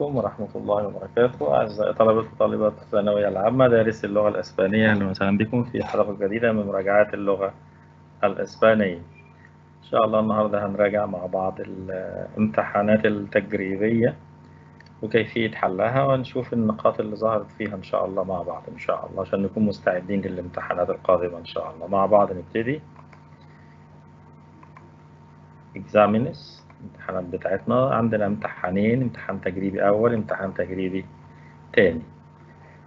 عليكم ورحمة الله وبركاته. أعزائي طلبة وطالبات الثانوية العامة دارس اللغة الإسبانية أهلا وسهلا بكم في حلقة جديدة من مراجعات اللغة الإسبانية. إن شاء الله النهاردة هنراجع مع بعض الامتحانات التجريبية وكيفية حلها ونشوف النقاط اللي ظهرت فيها إن شاء الله مع بعض إن شاء الله عشان نكون مستعدين للامتحانات القادمة إن شاء الله. مع بعض نبتدي. Examines. الامتحانات بتاعتنا. عندنا امتحانين امتحان تجريبي أول امتحان تجريبي تاني.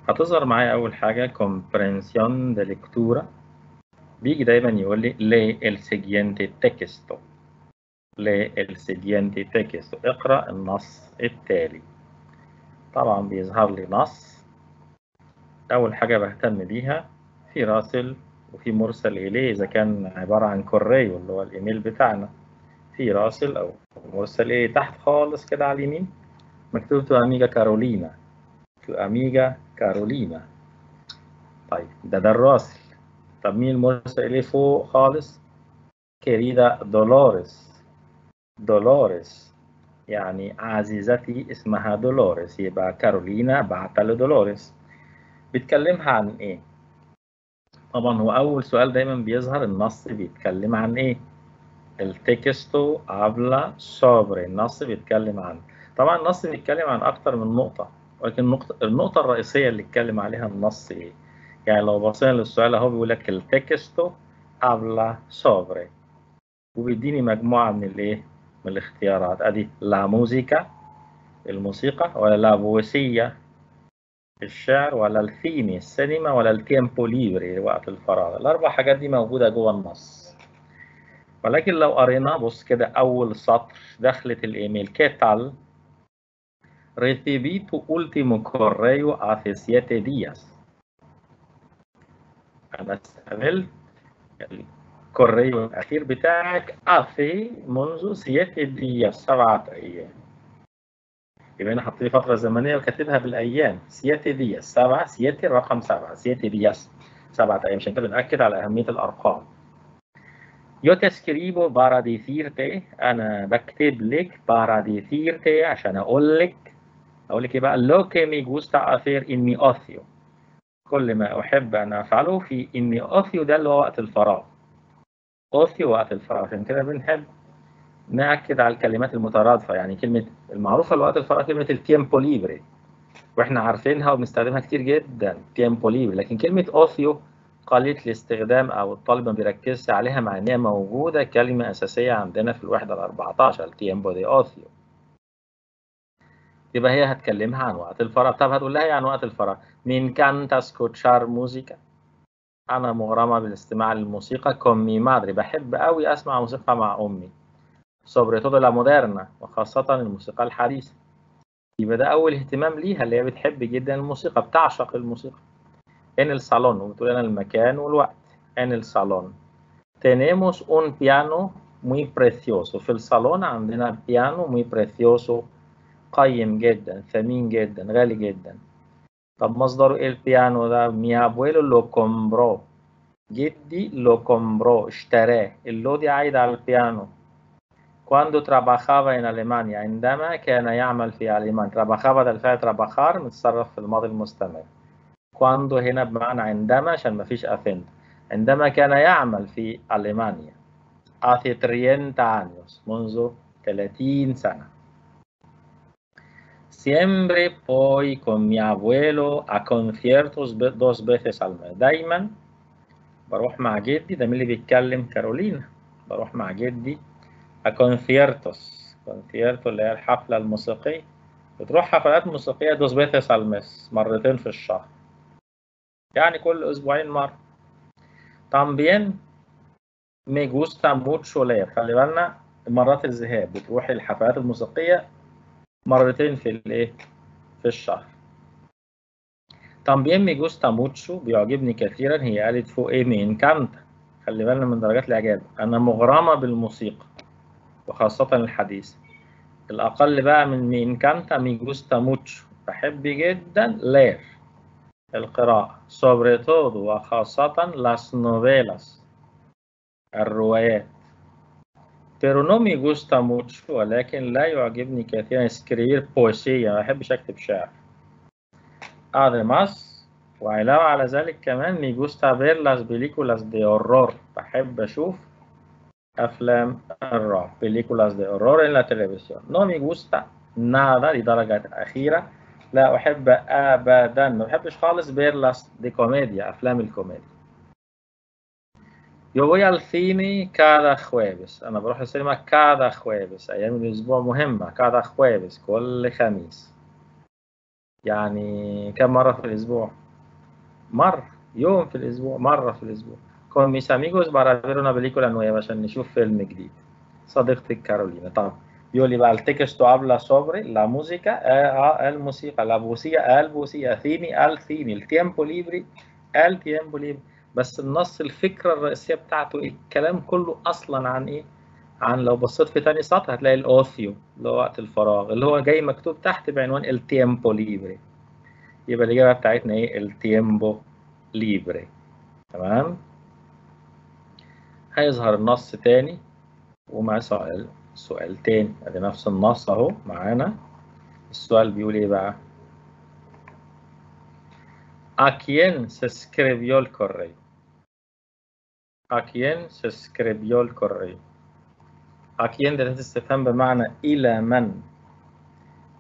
هتظهر معايا أول حاجة comprensión de lectura. بيجي دايما يقول لي lee el siguiente texto. lee el siguiente texto. اقرأ النص التالي. طبعا بيظهر لي نص. أول حاجة بهتم بيها في راسل وفي مرسل إليه إذا كان عبارة عن correo اللي هو الإيميل بتاعنا. في راسل أو مرسل إيه تحت خالص كده على اليمين. مكتوب tu amiga Carolina. tu amiga Carolina. طيب ده ده الراسل طب مين المرسل إليه فوق خالص؟ querida Dolores دولوريس يعني عزيزتي اسمها دولوريس يبقى كارولينا بعت لدولوريس بتكلمها عن إيه؟ طبعا هو أول سؤال دايما بيظهر النص بيتكلم عن إيه؟ التكستو habla sobre النص بيتكلم عن طبعا النص بيتكلم عن أكتر من نقطة ولكن النقطة, النقطة الرئيسية اللي اتكلم عليها النص إيه يعني لو بصينا للسؤال أهو بيقول لك التكستو habla sobre وبيديني مجموعة من الايه من الاختيارات. أدي لا موسيقى الموسيقى ولا la poesía الشعر ولا الثيمي السينما ولا el tiempo libre وقت الفراغ. الأربع حاجات دي موجودة جوه النص. ولكن لو قرينا بص كده أول سطر دخلت الإيميل qué tal recibí tu último correo hace siete días أنا استقبلت ال correo الأخير بتاعك hace منذ siete días سبعة أيام. يبقى أنا حاطط لي فترة زمنية وكاتبها بالأيام. siete días سبعة siete رقم سبعة. siete días سبعة أيام. عشان كده بنأكد على أهمية الأرقام. Yo te escribo para أنا بكتب لك para عشان أقول لك أقول لك إيه بقى lo que me gusta hacer en mi ocio كل ما أحب أن أفعله في en mi ocio ده اللي هو وقت الفراغ ocio وقت الفراغ عشان كده بنحب نأكد على الكلمات المترادفة يعني كلمة المعروفة لوقت الفراغ كلمة el tiempo libre وإحنا عارفينها وبنستخدمها كتير جدا tiempo libre لكن كلمة ocio قليلة الاستخدام أو الطالب ما بيركزش عليها مع إن هي موجودة كلمة أساسية عندنا في الوحدة ال 14 el tiempo de ocio يبقى هي هتكلمها عن وقت الفراغ. طب هتقول لها عن وقت الفراغ؟ me encanta escuchar música. أنا مغرمة بالاستماع للموسيقى con mi madre. بحب أوي أسمع موسيقى مع أمي. sobre todo la moderna وخاصة الموسيقى الحديثة. يبقى ده أول اهتمام ليها اللي هي بتحب جدا الموسيقى بتعشق الموسيقى. En el salón وبتقول أنا المكان والوقت en el salón. Tenemos un piano muy precioso. في الصالون عندنا بيانو muy precioso. قيم جدا ثمين جدا غالي جدا طب مصدر إيه البيانو ده mi abuelo lo compró. جدي lo compró اشتراه ال lo دي عايدة على البيانو cuando trabajaba en Alemania عندما كان يعمل في ألمانيا trabajaba ده الفعل trabajar متصرف في الماضي المستمر cuando هنا بمعنى عندما عشان ما فيش أثنت عندما كان يعمل في ألمانيا hace 30 años منذ 30 سنة siempre voy con mi abuelo a conciertos dos veces al mes. دايما بروح مع جدي ده مين اللي بيتكلم كارولينا بروح مع جدي a conciertos. Concierto اللي هي الحفلة الموسيقية بتروح حفلات موسيقية dos veces al mes مرتين في الشهر يعني كل أسبوعين مرة. también me gusta mucho leer خلي بالنا مرات الذهاب بتروح الحفلات الموسيقية مرتين في الإيه؟ في الشهر. también me gusta mucho بيعجبني كثيرا هي قالت فوق إيه؟ me encanta خلي بالنا من درجات الإعجاب. أنا مغرمة بالموسيقى وخاصة الحديث. الأقل بقى من me encanta me gusta mucho بحب جدا leer القراءة sobre todo وخاصة las novelas الروايات pero no me gusta mucho ولكن لا يعجبني كثيرا escribir poesía ما بحبش أكتب شعر además وعلاوة على ذلك كمان me gusta ver las películas de horror بحب أشوف أفلام الرعب películas de horror en la televisión no me gusta nada لدرجة أخيرة لا أحب أبدا. ما بحبش خالص las de comedia أفلام الكوميديا. Yo voy al cine cada أنا بروح السينما cada jueves أيام الأسبوع مهمة cada jueves كل خميس. يعني كم مرة في الأسبوع؟ مرة يوم في الأسبوع مرة في الأسبوع. con mis amigos para ver una película عشان نشوف فيلم جديد. صديقتي كارولينا. طبعا يقول لي بقى el texto habla sobre la música eh, الموسيقى la poesía la poesía cine al cine el tiempo libre el tiempo libre بس النص الفكرة الرئيسية بتاعته إيه؟ الكلام كله أصلا عن إيه؟ عن لو بصيت في تاني سطر هتلاقي الأوثيو اللي هو وقت الفراغ اللي هو جاي مكتوب تحت بعنوان el tiempo libre يبقى الإجابة بتاعتنا إيه؟ el tiempo libre تمام؟ هيظهر النص تاني ومع سؤال سؤال تاني ادي نفس النص اهو معانا السؤال بيقول إيه بقى ¿A quién se escribió el correo? ¿A quién se escribió el correo? ¿A quién ده استفهام بمعنى إلى من؟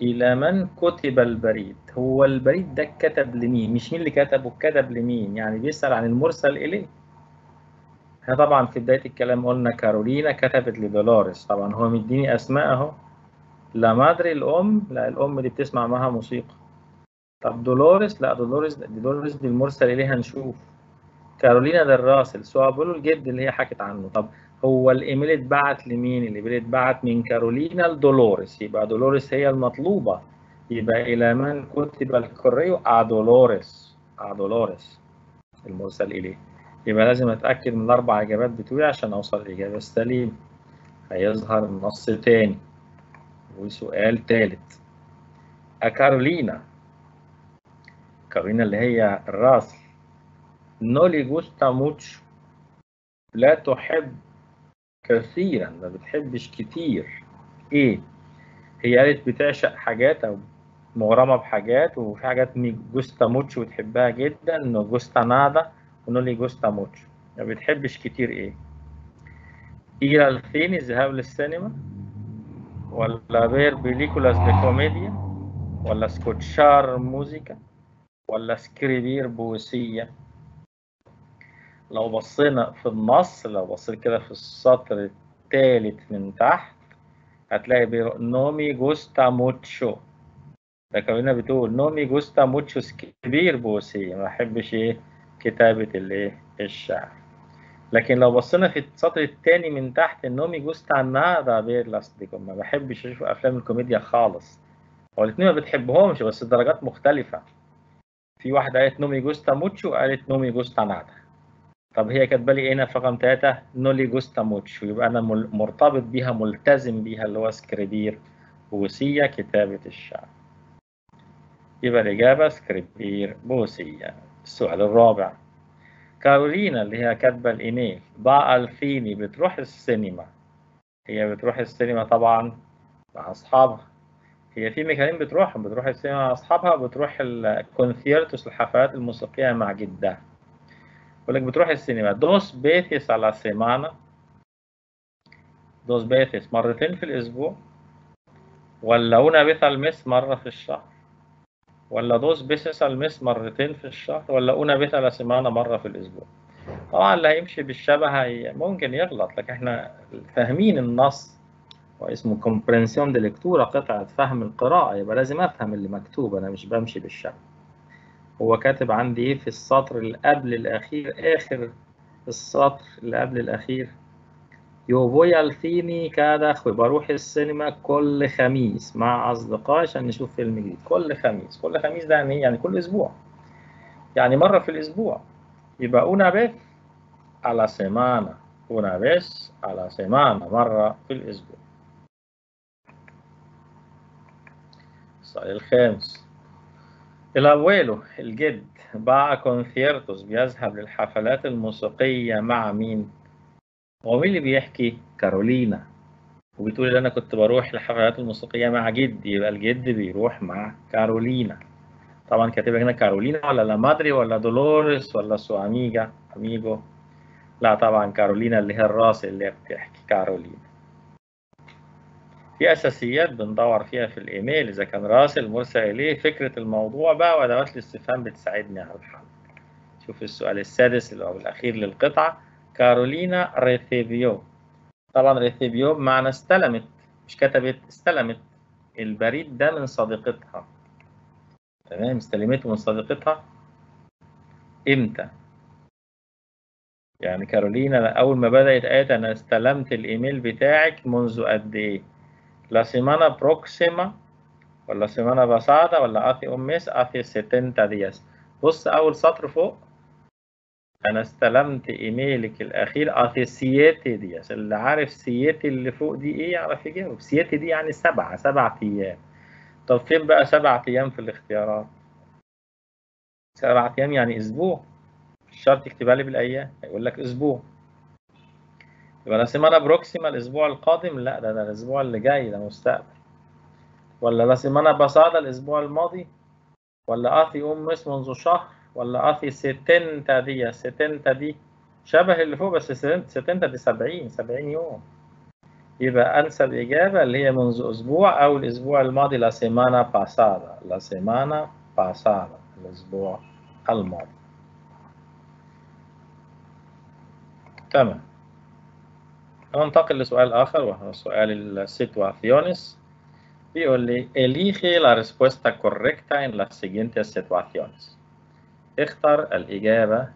إلى من كتب البريد؟ هو البريد ده كتب لمين؟ مش مين اللي كتبه؟ كتب لمين؟ يعني بيسأل عن المرسل إليه. إحنا طبعا في بداية الكلام قلنا كارولينا كتبت لدولوريس طبعا هو مديني أسماء أهو لا مادري الأم لا الأم دي بتسمع معاها موسيقى. طب دولوريس لا دولوريس دي دولوريس دي المرسل إليها نشوف كارولينا ده الراسل سواء بيقولوا الجد اللي هي حكت عنه. طب هو الإيميل اتبعت لمين؟ الإيميل اتبعت من كارولينا لدولوريس يبقى دولوريس هي المطلوبة. يبقى إلى من كتب الكوريو؟ أ دولوريس أ دولوريس المرسل إليه. يبقى لازم أتأكد من الأربع إجابات بتوعي عشان أوصل الاجابه السليمه هيظهر النص تاني وسؤال تالت. كارولينا كارولينا اللي هي الراسل نولي جوستا موتش لا تحب كثيرا ما بتحبش كتير. إيه؟ هي قالت بتعشق حاجات أو مغرمة بحاجات وفي حاجات جوستا موتش وتحبها جدا جوستا نادا. ونولي جوستا موتشو ما بتحبش كتير إيه؟ ir al cine الذهاب للسينما؟ ولا ver películas de comedia ولا escuchar música ولا escribir poesía لو بصينا في النص لو بصيت كده في السطر الثالث من تحت هتلاقي pero no me gusta mucho ده كمان بتقول no me gusta mucho escribir poesía. ما بحبش إيه؟ كتابة الايه الشعر. لكن لو بصينا في السطر الثاني من تحت ال no me gusta nada ver las comedias ما بحبش أشوف أفلام الكوميديا خالص. هو الاثنين ما بتحبهمش بس الدرجات مختلفة. في واحدة قالت no me gusta mucho وقالت no me gusta nada. طب هي كاتبة لي هنا في رقم ثلاثة no le gusta mucho. يبقى أنا مرتبط بيها ملتزم بيها اللي هو escribir poesía كتابة الشعر. يبقى الإجابة escribir poesía. السؤال الرابع. كارولينا اللي هي كاتبة الإيميل va al cine بتروح السينما. هي بتروح السينما طبعا مع أصحابها. هي في مكانين بتروح بتروح السينما مع أصحابها بتروح ال conciertos الحفلات الموسيقية مع جدها. يقول لك بتروح السينما. dos veces a la semana dos veces مرتين في الأسبوع. ولا una vez مرة في الشهر. ولا dos veces al mes مرتين في الشهر ولا vez a la semana مرة في الأسبوع. طبعا اللي هيمشي بالشبه هي ممكن يغلط لكن إحنا فاهمين النص واسمه comprensión de lectura قطعة فهم القراءة. يبقى لازم أفهم اللي مكتوب أنا مش بمشي بالشبه. هو كاتب عندي إيه في السطر اللي قبل الأخير؟ آخر السطر اللي قبل الأخير. يو فوي الفيني أخوي بروح السينما كل خميس مع أصدقائي عشان نشوف فيلم جديد كل خميس كل خميس ده يعني يعني كل أسبوع يعني مرة في الأسبوع يبقى una vez a la semana una vez a la semana مرة في الأسبوع السؤال الخامس ال abuelo الجد va a conciertos بيذهب للحفلات الموسيقية مع مين؟ هو مين اللي بيحكي؟ كارولينا. وبتقول إن أنا كنت بروح الحفلات الموسيقية مع جدي يبقى الجد بيروح مع كارولينا. طبعا كاتبها هنا كارولينا ولا la madre ولا دولوريس ولا su amiga؟ amigo. لا طبعا كارولينا اللي هي الراس اللي بتحكي كارولينا. في أساسيات بندور فيها في الإيميل. إذا كان راسل مرسل إليه فكرة الموضوع بقى وأدوات الاستفهام بتساعدني على الحل شوف السؤال السادس اللي هو الاخير للقطعة. كارولينا recibió طبعا recibió بمعنى استلمت مش كتبت استلمت. البريد ده من صديقتها. تمام؟ استلمته من صديقتها. إمتى؟ يعني كارولينا أول ما بدأت قالت أنا استلمت الإيميل بتاعك منذ قد إيه؟ لا سيمانا بروكسيما ولا سيمانا باسادا ولا أثي mes hace 70 días بص أول سطر فوق. أنا استلمت إيميلك الأخير. اثي سياتي دياس اللي عارف سياتي اللي فوق دي إيه يعرف يجاوب. سياتي دي يعني سبعة سبعة أيام. طب فين بقى سبعة أيام في الاختيارات؟ سبعة أيام يعني أسبوع. مش شرط يكتبها لي بالأيام هيقول لك أسبوع. يبقى la semana próxima الأسبوع القادم؟ لا ده, ده الأسبوع اللي جاي ده مستقبل. ولا la semana pasada الأسبوع الماضي؟ ولا hace un mes منذ شهر؟ ولا hace setenta días setenta días. شبه اللي فوق بس setenta días 70 70 يوم. يبقى أنسب إجابة اللي هي منذ أسبوع أو الأسبوع الماضي la semana pasada la semana pasada الأسبوع الماضي. تمام. ننتقل لسؤال آخر وهو سؤال السيتواسيونes بيقول لي elige la respuesta correcta en las siguientes situaciones اختر الإجابة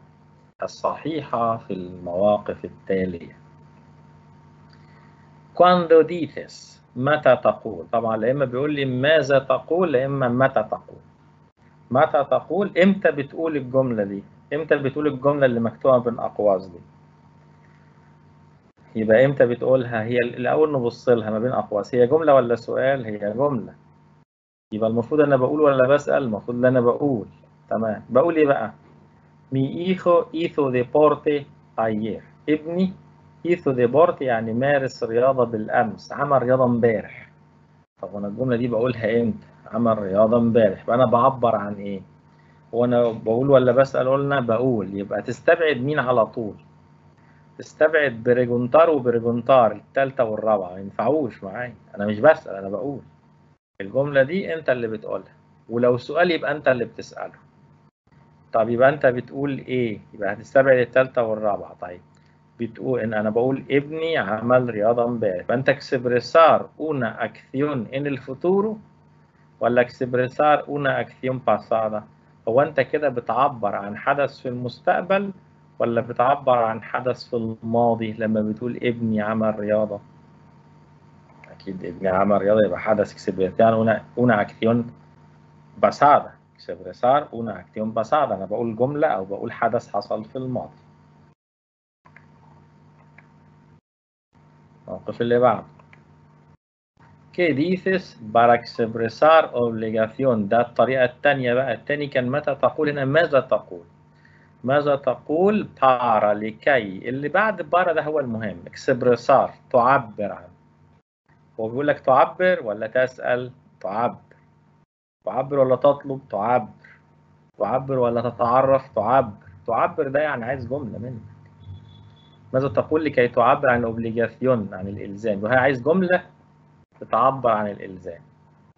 الصحيحة في المواقف التالية. Cuando dices متى تقول؟ طبعا لا إما بيقول لي ماذا تقول؟ لا إما متى تقول؟ متى تقول؟ إمتى بتقول الجملة دي؟ إمتى بتقول الجملة اللي مكتوبة بين أقواس دي؟ يبقى إمتى بتقولها؟ هي الأول نبص لها ما بين أقواس. هي جملة ولا سؤال؟ هي جملة. يبقى المفروض أنا بقول ولا بسأل؟ المفروض أنا بقول. تمام. بقول إيه بقى؟ Mi hijo hizo deporte ayer. ابني hizo deporte يعني مارس رياضة بالأمس. عمل رياضة امبارح. طب أنا الجملة دي بقولها إمتى؟ عمل رياضة امبارح. يبقى أنا بعبر عن إيه؟ وأنا بقول ولا بسأل؟ قلنا بقول. يبقى تستبعد مين على طول؟ تستبعد preguntar و preguntar التالتة والرابعة. ما ينفعوش معايا. أنا مش بسأل أنا بقول. الجملة دي أنت اللي بتقولها. ولو سؤال يبقى أنت اللي بتسأله. طب يبقى أنت بتقول إيه؟ يبقى هتستبعد التالتة والرابعة. طيب بتقول إن أنا بقول ابني عمل رياضة امبارح. أنت expresar una acción en el futuro ولا اكسبريسار una acción pasada هو أنت كده بتعبر عن حدث في المستقبل ولا بتعبر عن حدث في الماضي لما بتقول ابني عمل رياضة؟ أكيد ابني عمل رياضة يبقى حدث اكسبريسار una, una acción pasada اكسبريسار una acción pasada أنا بقول جملة أو بقول حدث حصل في الماضي. الموقف اللي بعده. ¿Qué dices para expresar obligación؟ ده الطريقة الثانية بقى. الثاني كان متى تقول هنا؟ ماذا تقول؟ ماذا تقول؟ بارا لكي. اللي بعد بارا ده هو المهم. اكسبرسار تعبر عن. هو بيقول لك تعبر ولا تسأل؟ تعبر. تعبر ولا تطلب؟ تعبر. تعبر ولا تتعرف؟ تعبر. تعبر ده يعني عايز جملة منك. ماذا تقول لكي تعبر عن ال obligación عن الإلزام؟ وهي عايز جملة بتعبر عن الإلزام.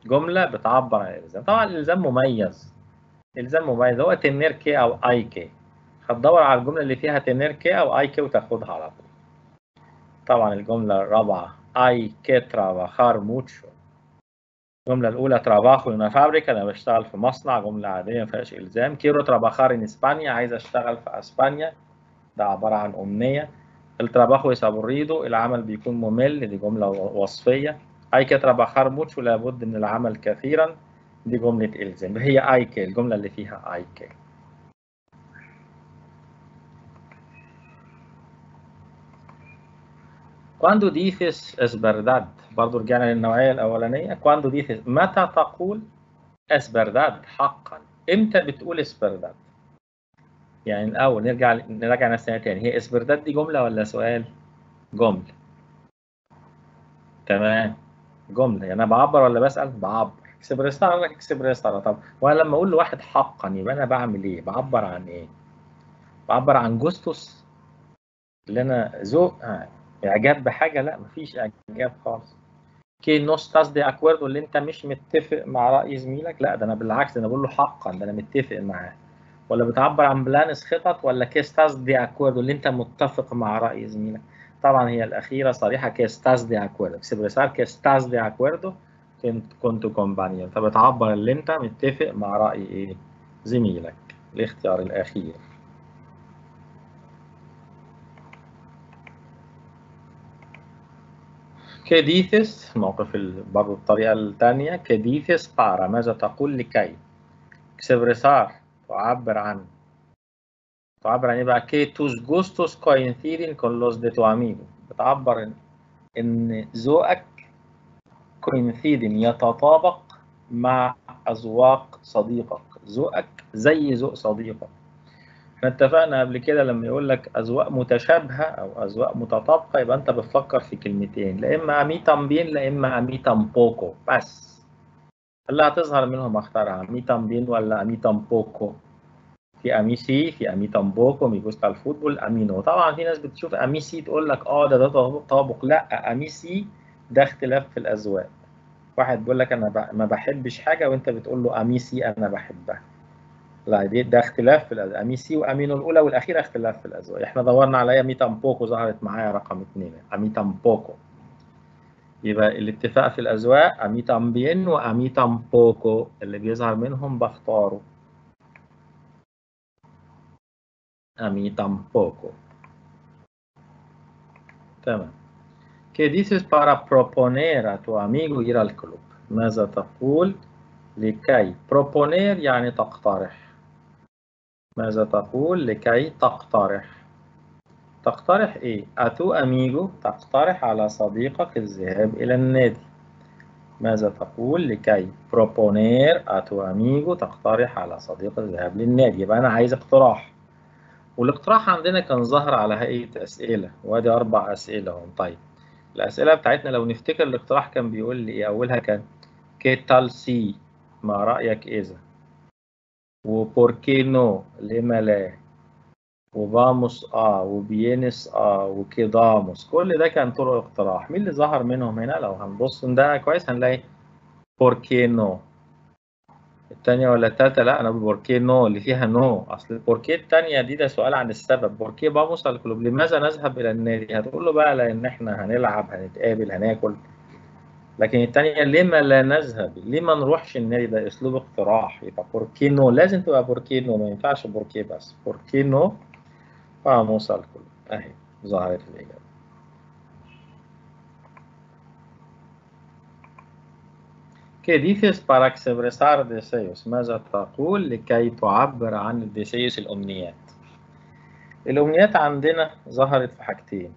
جملة بتعبر عن الإلزام. طبعا الإلزام مميز. إلزام مميز. هو tener que أو hay que. هتدور على الجملة اللي فيها tener que أو hay que وتاخدها على طول. طبعا الجملة الرابعة. hay que trabajar mucho. الجملة الأولى trabajo en fábrica أنا بشتغل في مصنع جملة عادية ما فيهاش إلزام. quiero trabajar en España عايز أشتغل في أسبانيا. ده عبارة عن أمنية. التراباخو يسابوريدو العمل بيكون ممل دي جملة وصفية. أي كي تراباخار موتشو لابد من العمل كثيرا دي جملة إلزام. هي أي كي الجملة اللي فيها أي كي. Cuando dices es verdad? برضو رجعنا للنوعية الأولانية. Cuando dices متى تقول verdad حقا. إمتى بتقول verdad يعني الأول نرجع نراجع نفسنا تاني. هي verdad دي جملة ولا سؤال؟ جملة. تمام. جملة. يعني أنا بعبر ولا بسأل؟ بعبر. expresar قال لك expresar طب وأنا لما أقول لواحد حقا يبقى أنا بعمل إيه؟ بعبر عن إيه؟ بعبر عن gustos اللي أنا ذوق آه. إعجاب بحاجة؟ لا مفيش إعجاب خالص. que no estás de acuerdo اللي انت مش متفق مع رأي زميلك؟ لا ده أنا بالعكس ده أنا بقول له حقا ده أنا متفق معاه. ولا بتعبر عن planes خطط ولا que estás de acuerdo اللي انت متفق مع رأي زميلك؟ طبعا هي الأخيرة صريحة que estás de acuerdo. expresar que estás de acuerdo con tu compañero. انت بتعبر اللي انت متفق مع رأي إيه زميلك؟ الاختيار الأخير. qué dices موقف برضه الطريقة الثانية qué dices para ماذا تقول لكي؟ expresar تعبر عن تعبر عن إيه بقى؟ que tus gustos coinciden con los de tu amigo بتعبر ان ذوقك coinciden يتطابق مع أذواق صديقك. ذوقك زي ذوق صديقك. إحنا اتفقنا قبل كده لما يقول لك أذواق متشابهة أو أذواق متطابقة يبقى أنت بتفكر في كلمتين لا إما a mí también لا إما a mí tampoco بس. اللي هتظهر منهم أختارها اميتام بين ولا اميتام بوكو في a mí sí في اميتام بوكو مي جوستا الفوتبول أمينو. طبعا في ناس بتشوف a mí sí تقول لك آه ده ده تطابق لا a mí sí ده اختلاف في الأذواق. واحد بيقول لك أنا ما بحبش حاجة وأنت بتقول له أميسي أنا بحبها. لا ده اختلاف في الأذواق أميسي وأمينو الأولى والأخيرة اختلاف في الأذواق إحنا دورنا على a mí tampoco ظهرت معايا رقم اثنين. a mí tampoco يبقى الاتفاق في الأذواق a mí también و a mí tampoco اللي بيظهر منهم بختاره. a mí tampoco تمام. Que dices para proponer a tu amigo ir al club. ماذا تقول لكي؟ proponer يعني تقترح. ماذا تقول لكي تقترح؟ تقترح إيه؟ a tu amigo تقترح على صديقك الذهاب إلى النادي. ماذا تقول لكي proponer a tu amigo تقترح على صديقك الذهاب للنادي؟ يبقى أنا عايز اقتراح. والاقتراح عندنا كان ظهر على هيئة أسئلة وأدي أربع أسئلة هم طيب الأسئلة بتاعتنا لو نفتكر الاقتراح كان بيقول لي إيه؟ أولها كان qué tal si ما رأيك اذا وبوركي نو لما لا وباموس آه وبينس آه وكيداموس كل ده كان طرق اقتراح. مين اللي ظهر منهم هنا؟ لو هنبص ده كويس هنلاقي بوركي نو التانية ولا التالتة؟ لا أنا بوركي نو اللي فيها no أصل البوركي التانية دي ده سؤال عن السبب. بوركي باموس الكلوب لماذا نذهب إلى النادي؟ هتقول له بقى لأن إحنا هنلعب هنتقابل هناكل. لكن الثانية لما لا نذهب؟ ليه ما نروحش النادي؟ ده أسلوب اقتراح. يبقى بوركينو لازم تبقى بوركينو. ما ينفعش بوركي بس. بوركينو فاموس الكل. أهي ظهرت ¿Qué dices para expresar deseos؟ ماذا تقول لكي تعبر عن الديسيوس الأمنيات؟ الأمنيات عندنا ظهرت في حاجتين.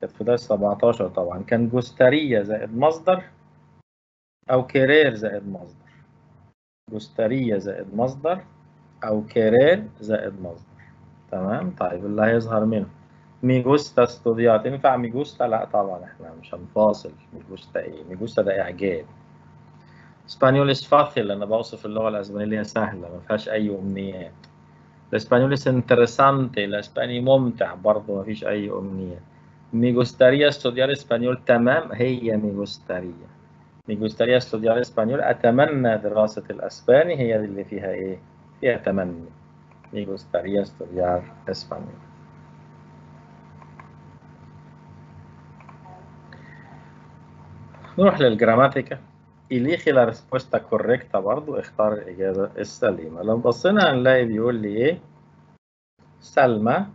كانت في درس 17 طبعا. كان جوستارية زائد مصدر أو كيرير زائد مصدر. gustaría زائد مصدر أو querer زائد مصدر. تمام؟ طيب اللي هيظهر منه. me gusta estudiar ينفع me gusta؟ لا طبعا إحنا مش هنفاصل. me gusta إيه؟ me gusta ده إعجاب. español fácil أنا بوصف اللغة الأسبانية اللي هي سهلة ما فيهاش أي أمنيات. el español es interesante الإسباني ممتع برضه ما فيش أي أمنيات. Me gustaría estudiar español تمام هي me gustaría. Me gustaría estudiar español. أتمنى دراسة الأسباني هي اللي فيها إيه؟ فيها تمني me gustaría estudiar español. نروح للجراماتيكا إليخي la respuesta correcta برضو اختار الإجابة السليمة لو بصينا هنلاقي بيقول لي إيه سلمى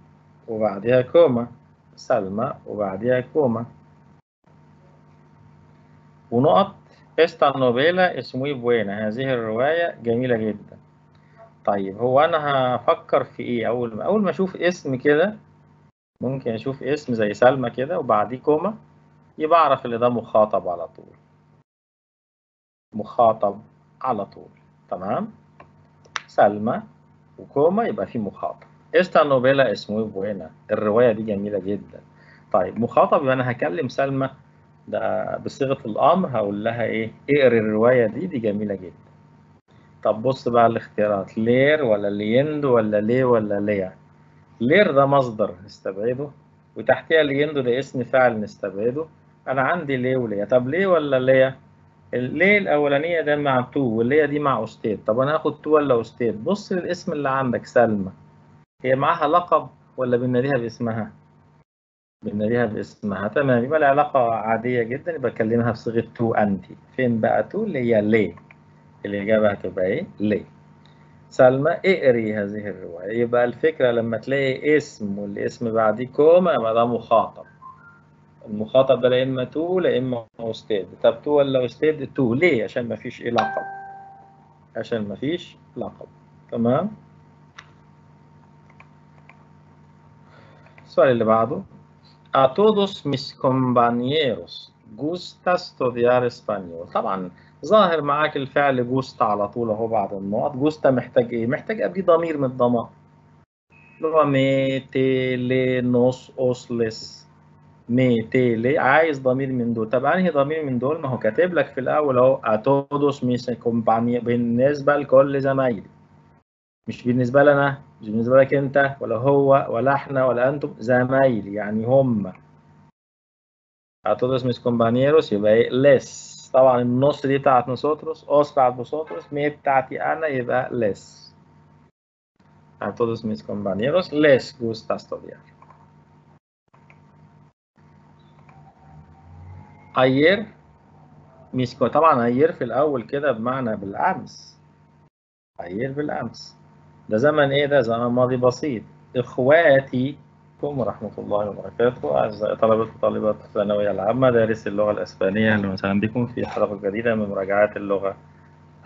وبعدها كوما سلمى وبعديها كوما ونقط novela es muy buena هذه الرواية جميلة جدا طيب هو أنا هفكر في إيه أول ما أول ما أشوف اسم كده ممكن أشوف اسم زي سلمى كده وبعديه كوما يبقى أعرف اللي ده مخاطب على طول مخاطب على طول تمام سلمى وكوما يبقى في مخاطب esta novela es muy buena. الرواية دي جميلة جدا طيب مخاطب يبقى أنا هكلم سلمى ده بصيغة الأمر هقول لها إيه؟ اقري الرواية دي دي جميلة جدا. طب بص بقى الاختيارات. leer ولا leyendo ولا ليه ولا lea؟ leer ده مصدر نستبعده وتحتها leyendo ده اسم فاعل نستبعده. أنا عندي lee و lea. طب ليه ولا lea؟ lee الأولانية ده مع tú وال lea دي مع usted. طب أنا هاخد tú ولا usted؟ بص للاسم اللي عندك سلمى. هي معاها لقب ولا بناديها باسمها؟ بناديها باسمها. تمام. يبقى العلاقة عادية جدا. يبقى أكلمها بصيغة tú أنت فين بقى tú؟ اللي هي ليه الإجابة هتبقى إيه؟ ليه سلمى اقري هذه الرواية. يبقى الفكرة لما تلاقي اسم والاسم بعديه كوما يبقى ده مخاطب. المخاطب ده لا إما tú لا إما usted. طب tú ولا usted؟ tú. ليه؟ عشان ما فيش إيه لقب. عشان ما فيش لقب. تمام؟ السؤال اللي بعده A todos mis compañeros gusta estudiar español. طبعا ظاهر معاك الفعل gusta على طول أهو بعد النقط. gusta محتاج إيه؟ محتاج قبليه ضمير من الضمائر هو me te le nos os les me te le عايز ضمير من دول. طب أنهي ضمير من دول؟ ما هو كاتب لك في الأول أهو a todos mis compañeros بالنسبة لكل زمايلي. مش بالنسبة لنا مش بالنسبة لك أنت ولا هو ولا إحنا ولا أنتم زمايلي يعني هم. a todos mis compañeros يبقى إيه؟ les طبعا ال nos دي بتاعت nosotros os بتاعت vosotros me بتاعتي أنا يبقى les a todos mis compañeros les gusta estudiar. ayer طبعا ayer في الأول كده بمعنى بالأمس. ayer بالأمس. ده زمن إيه ده؟ زمن ماضي بسيط. إخواتي ورحمة الله وبركاته أعزائي طلبة وطالبات الثانوية العامة دارس اللغة الإسبانية أهلا وسهلا بكم في حلقة جديدة من مراجعات اللغة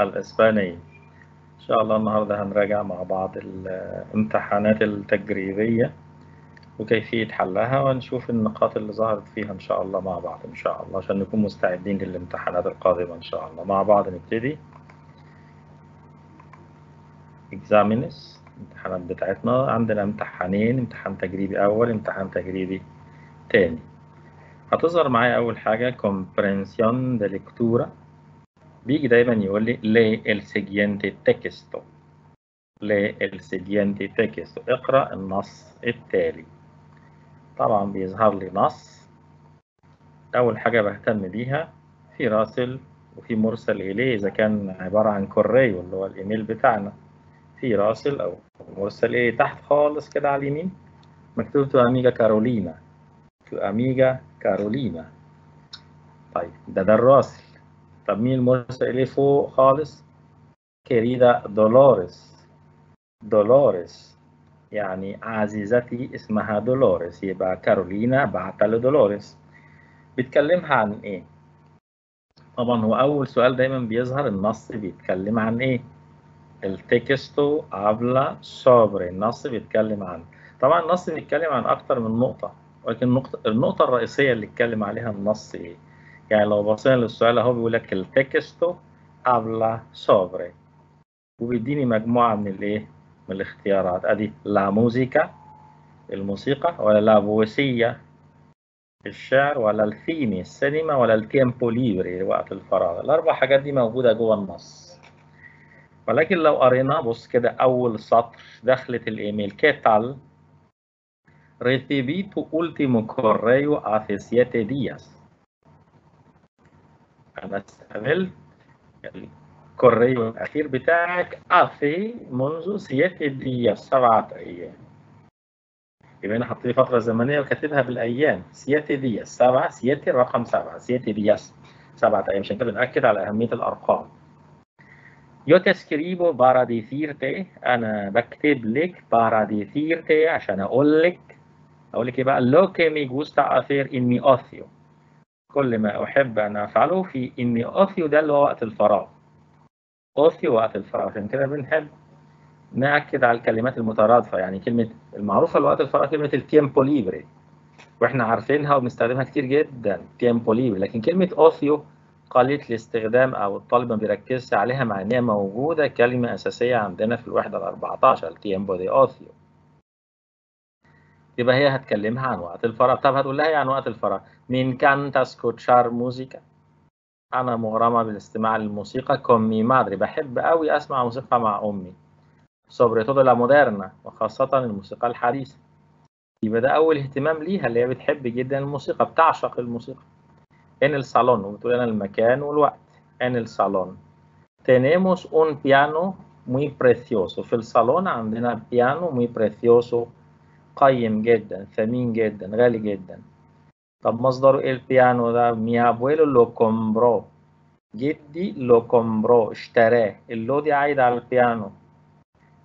الإسبانية. إن شاء الله النهاردة هنراجع مع بعض الامتحانات التجريبية وكيفية حلها ونشوف النقاط اللي ظهرت فيها إن شاء الله مع بعض. إن شاء الله عشان نكون مستعدين للامتحانات القادمة إن شاء الله. مع بعض نبتدي. Examines الامتحانات بتاعتنا. عندنا امتحانين امتحان تجريبي أول امتحان تجريبي تاني. هتظهر معايا أول حاجة comprensión de lectura. بيجي دايما يقول لي siguiente texto. lee el siguiente texto. اقرأ النص التالي. طبعا بيظهر لي نص. أول حاجة بهتم بيها في راسل وفي مرسل إليه إذا كان عبارة عن correo اللي هو الإيميل بتاعنا. في راسل أو مرسل إليه تحت خالص كده على اليمين. مكتوب tu amiga كارولينا. tu amiga كارولينا. طيب ده ده الراسل. طب مين المرسل إليه فوق خالص؟ querida دولوريس. دولوريس يعني عزيزتي اسمها دولوريس. يبقى كارولينا بعت لدولوريس. بتكلمها عن إيه؟ طبعا هو أول سؤال دايما بيظهر النص بيتكلم عن إيه؟ التكستو ابلا sobre. النص بيتكلم عن. طبعا النص بيتكلم عن أكتر من نقطة ولكن النقطة, النقطة الرئيسية اللي اتكلم عليها النص إيه يعني لو بصينا للسؤال أهو بيقول لك التكستو ابلا sobre. وبيديني مجموعة من الايه من الاختيارات. أدي لا موسيقى الموسيقى ولا la poesía الشعر ولا الثيمي السينما ولا el tiempo libre وقت الفراغ. الأربع حاجات دي موجودة جوه النص. ولكن لو قرينا بص كده أول سطر دخلت الإيميل. qué tal recibí tu último correo hace siete días أنا استقبلت ال correo الأخير بتاعك. أفي منذ سيادة دي سبعة أيام. يبقى أنا لي فترة زمنية وكاتبها بالأيام. سيادة دي سبعة. سيادة رقم سبعة. سيادة دي سبعة أيام. عشان كده بنأكد على أهمية الأرقام. Yo te decirte أنا بكتب لك decirte عشان أقول لك أقول لك إيه بقى lo que me gusta hacer en mi ocio كل ما أحب أن أفعله في إن أوثيو ده اللي هو وقت الفراغ أوثيو وقت الفراغ عشان كده بنحب نأكد على الكلمات المترادفة يعني كلمة المعروفة لوقت الفراغ كلمة ال tiempo libre وإحنا عارفينها وبنستخدمها كتير جدا tiempo libre لكن كلمة أوثيو قليلة الاستخدام أو الطالب ما بيركزش عليها مع إنها موجودة كلمة أساسية عندنا في الوحدة ال 14 el tiempo de ocio يبقى هي هتكلمها عن وقت الفراغ. طب هتقول لها إيه عن وقت الفراغ؟ me encanta escuchar música. أنا مغرمة بالاستماع للموسيقى con mi madre. بحب أوي أسمع موسيقى مع أمي. sobre todo la moderna وخاصة الموسيقى الحديثة. يبقى ده أول اهتمام ليها اللي هي بتحب جدا الموسيقى بتعشق الموسيقى. En el salón وبتقول أنا المكان والوقت en el salón. Tenemos un piano muy precioso. في الصالون عندنا بيانو muy precioso. قيم جدا ثمين جدا غالي جدا طب مصدره إيه البيانو ده mi abuelo lo compró. جدي lo compró اشتراه اللو دي عايدة على البيانو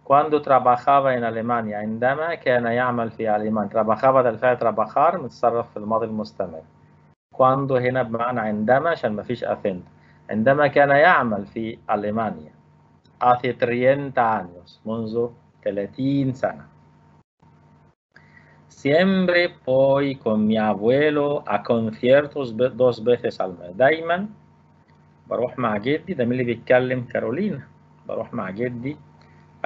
cuando trabajaba en Alemania عندما كان يعمل في ألمانيا trabajaba ده الفعل trabajar متصرف في الماضي المستمر cuando هنا بمعنى عندما عشان مفيش أثنت عندما كان يعمل في ألمانيا hace 30 años منذ 30 سنة Siempre voy con mi abuelo a conciertos dos veces al mes. دايما بروح مع جدي ده مين اللي بيتكلم كارولينا بروح مع جدي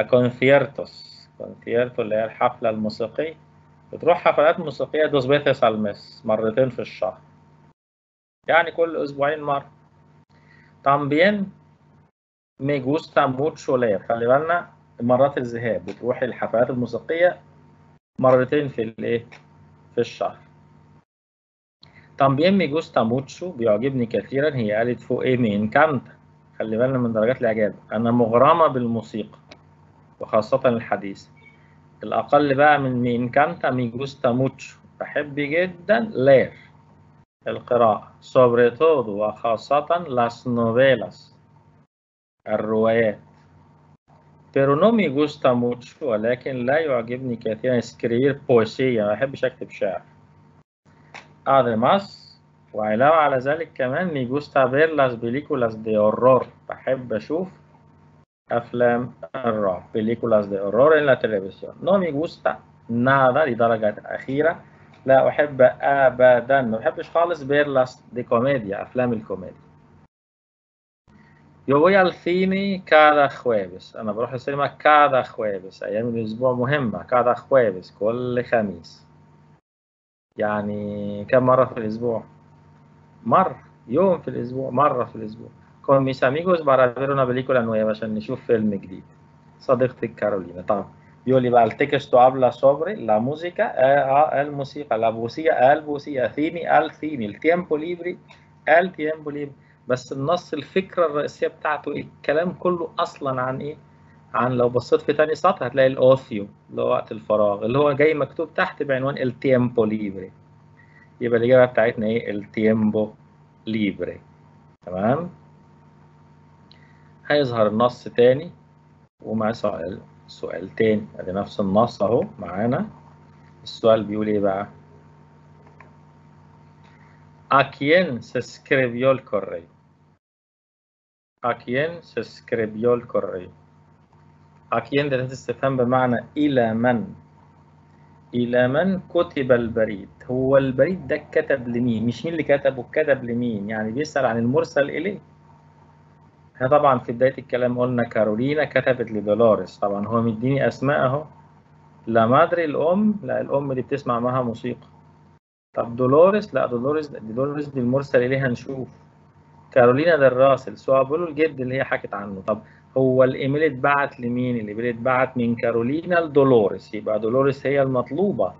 a conciertos. Concierto اللي هي الحفلة الموسيقية بتروح حفلات موسيقية dos veces al mes مرتين في الشهر يعني كل أسبوعين مرة. también me gusta mucho leer خلي بالنا مرات الذهاب بتروح الحفلات الموسيقية مرتين في الايه في الشهر. también me gusta mucho بيعجبني كثيرا هي قالت فوق إيه؟ me encanta خلي بالنا من درجات الإعجاب. أنا مغرمة بالموسيقى وخاصة الحديث. الأقل بقى من me encanta me gusta mucho بحب جدا leer القراءه sobre todo وخاصه las novelas الروايات pero no me gusta mucho ولكن لا يعجبني كثيرا escribir poesía ما بحبش أكتب شعر además وعلاوة على ذلك كمان me gusta ver las películas de horror بحب أشوف أفلام الرعب películas de horror en la televisión no me gusta nada لدرجة أخيرة لا أحب أبدا ما بحبش خالص las de comedia أفلام الكوميديا Yo voy al cada jueves. أنا بروح السينما cada jueves. أيام الأسبوع مهمة cada jueves كل خميس. يعني كم مرة في الأسبوع؟ مرة يوم في الأسبوع مرة في الأسبوع. Con mis amigos para ver una película عشان نشوف فيلم جديد. صديقتي كارولينا طبعا. يقول بقى el texto habla sobre la música, الموسيقى, la poesía, cine, el tiempo libre, el tiempo libre. بس النص الفكرة الرئيسية بتاعته إيه؟ الكلام كله أصلا عن إيه؟ عن لو بصيت في تاني سطر هتلاقي الأوثيو اللي هو وقت الفراغ اللي هو جاي مكتوب تحت بعنوان ال tiempo libre يبقى الإجابة بتاعتنا إيه؟ ال tiempo libre تمام؟ هيظهر النص تاني ومع سؤال سؤال تاني ادي نفس النص اهو معانا السؤال بيقول إيه بقى؟ ¿A quién se escribió el correo? ¿A quién se escribió el correo? ¿A quién ده استفهام بمعنى إلى من؟ إلى من كتب البريد؟ هو البريد ده كتب لمين؟ مش مين اللي كتبه؟ كتب لمين؟ يعني بيسأل عن المرسل إليه. إحنا طبعا في بداية الكلام قلنا كارولينا كتبت لدولوريس، طبعا هو مديني أسماء أهو. لا مادري الأم، لا الأم دي بتسمع معاها موسيقى. طب دولوريس لا دولوريس دي دولوريس دي المرسل اليها نشوف كارولينا ده الراسل سواء بيقولوا الجد اللي هي حكت عنه. طب هو الإيميل اتبعت لمين؟ اللي اتبعت من كارولينا لدولوريس يبقى دولوريس هي المطلوبة.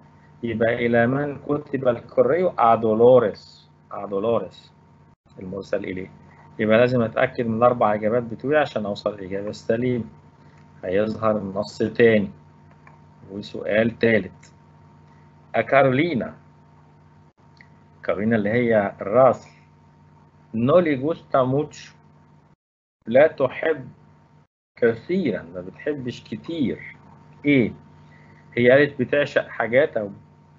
يبقى إلى من كتب الكوريو؟ ا دولوريس ا دولوريس المرسل إليه. يبقى لازم أتأكد من الأربع إجابات بتوعي عشان أوصل الإجابة. السليمه هيظهر النص تاني وسؤال تالت. كارولينا كارولينا اللي هي الراسل نولي جوستا موتش لا تحب كثيرا ما بتحبش كتير. إيه؟ هي قالت بتعشق حاجات أو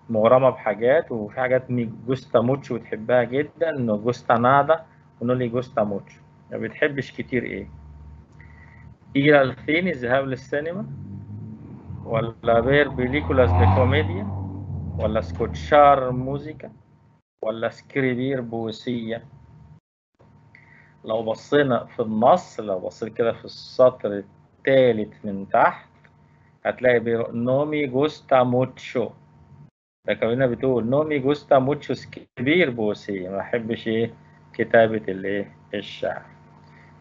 مغرمة بحاجات وفي حاجات gusta mucho وتحبها جدا gusta nada. و no le gusta mucho ما بتحبش كتير إيه؟ ir al cine الذهاب للسينما؟ ولا ver películas de comedia؟ ولا escuchar música ولا escribir poesía؟ لو بصينا في النص لو بصيت كده في السطر الثالث من تحت هتلاقي no me gusta mucho ده كارولينا بتقول no me gusta mucho escribir poesía ما بحبش إيه؟ كتابة الايه الشعر.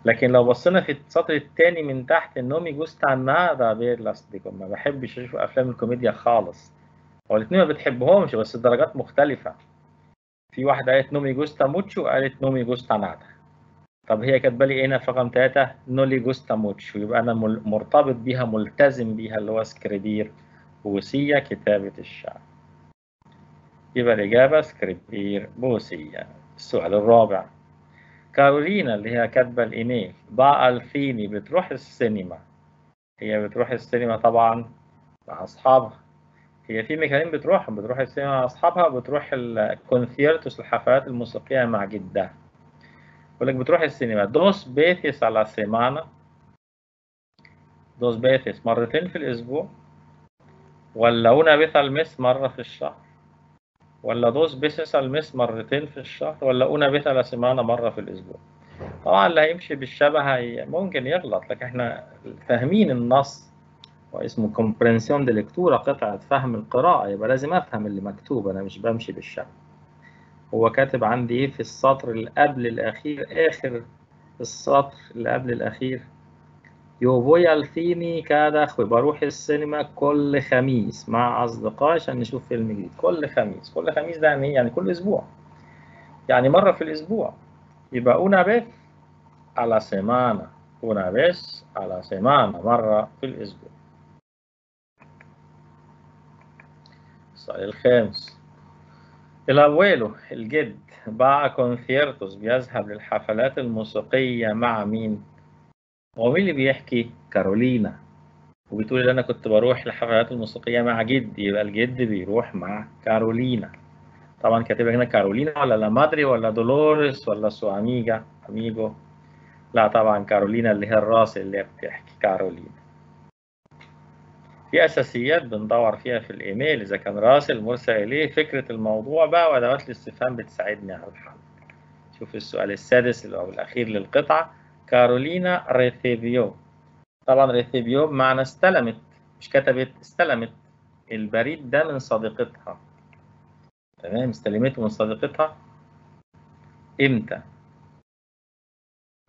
لكن لو بصينا في السطر الثاني من تحت نومي جوستا نادا بيرلاستيكوم ما بحبش أشوف أفلام الكوميديا خالص. هو الاثنين ما بتحبهمش بس الدرجات مختلفة. في واحدة قالت no me gusta mucho وقالت no me gusta nada طب هي كاتبة لي هنا في رقم ثلاثة no le gusta mucho. يبقى أنا مرتبط بيها ملتزم بيها اللي هو escribir poesía كتابة الشعر. يبقى الإجابة escribir poesía. السؤال الرابع. كارولينا اللي هي كاتبة الإيميل va al cine بتروح السينما. هي بتروح السينما طبعا مع أصحابها. هي في مكانين بتروح بتروح السينما مع أصحابها بتروح ال conciertos الحفلات الموسيقية مع جدها. يقول لك بتروح السينما. dos veces a la semana. dos veces مرتين في الأسبوع. ولا una vez مرة في الشهر. ولا dos veces al mes مرتين في الشهر ولا vez a la semana مرة في الأسبوع. طبعا اللي هيمشي بالشبه هي ممكن يغلط لكن إحنا فاهمين النص واسمه comprensión de lectura قطعة فهم القراءة. يبقى لازم أفهم اللي مكتوب أنا مش بمشي بالشبه. هو كاتب عندي إيه في السطر اللي قبل الأخير؟ آخر السطر اللي قبل الأخير. yo voy al cine cada بروح السينما كل خميس مع أصدقائي عشان نشوف فيلم جديد كل خميس كل خميس ده يعني يعني كل أسبوع يعني مرة في الأسبوع يبقى una vez a la semana. Una vez a la semana مرة في الأسبوع السؤال الخامس ال abuelo الجد va a conciertos بيذهب للحفلات الموسيقية مع مين؟ هو مين اللي بيحكي؟ كارولينا. وبتقول إن أنا كنت بروح الحفلات الموسيقية مع جدي يبقى الجد بيروح مع كارولينا. طبعا كاتبها هنا كارولينا ولا la madre ولا دولوريس ولا su amiga؟ amigo. لا طبعا كارولينا اللي هي الراسل اللي بتحكي كارولينا. في أساسيات بندور فيها في الإيميل. إذا كان راسل مرسل إليه فكرة الموضوع بقى وأدوات الاستفهام بتساعدني على الحل شوف السؤال السادس أو الأخير للقطعة. كارولينا recibió طبعا recibió بمعنى استلمت مش كتبت استلمت. البريد ده من صديقتها. تمام؟ استلمته من صديقتها. إمتى؟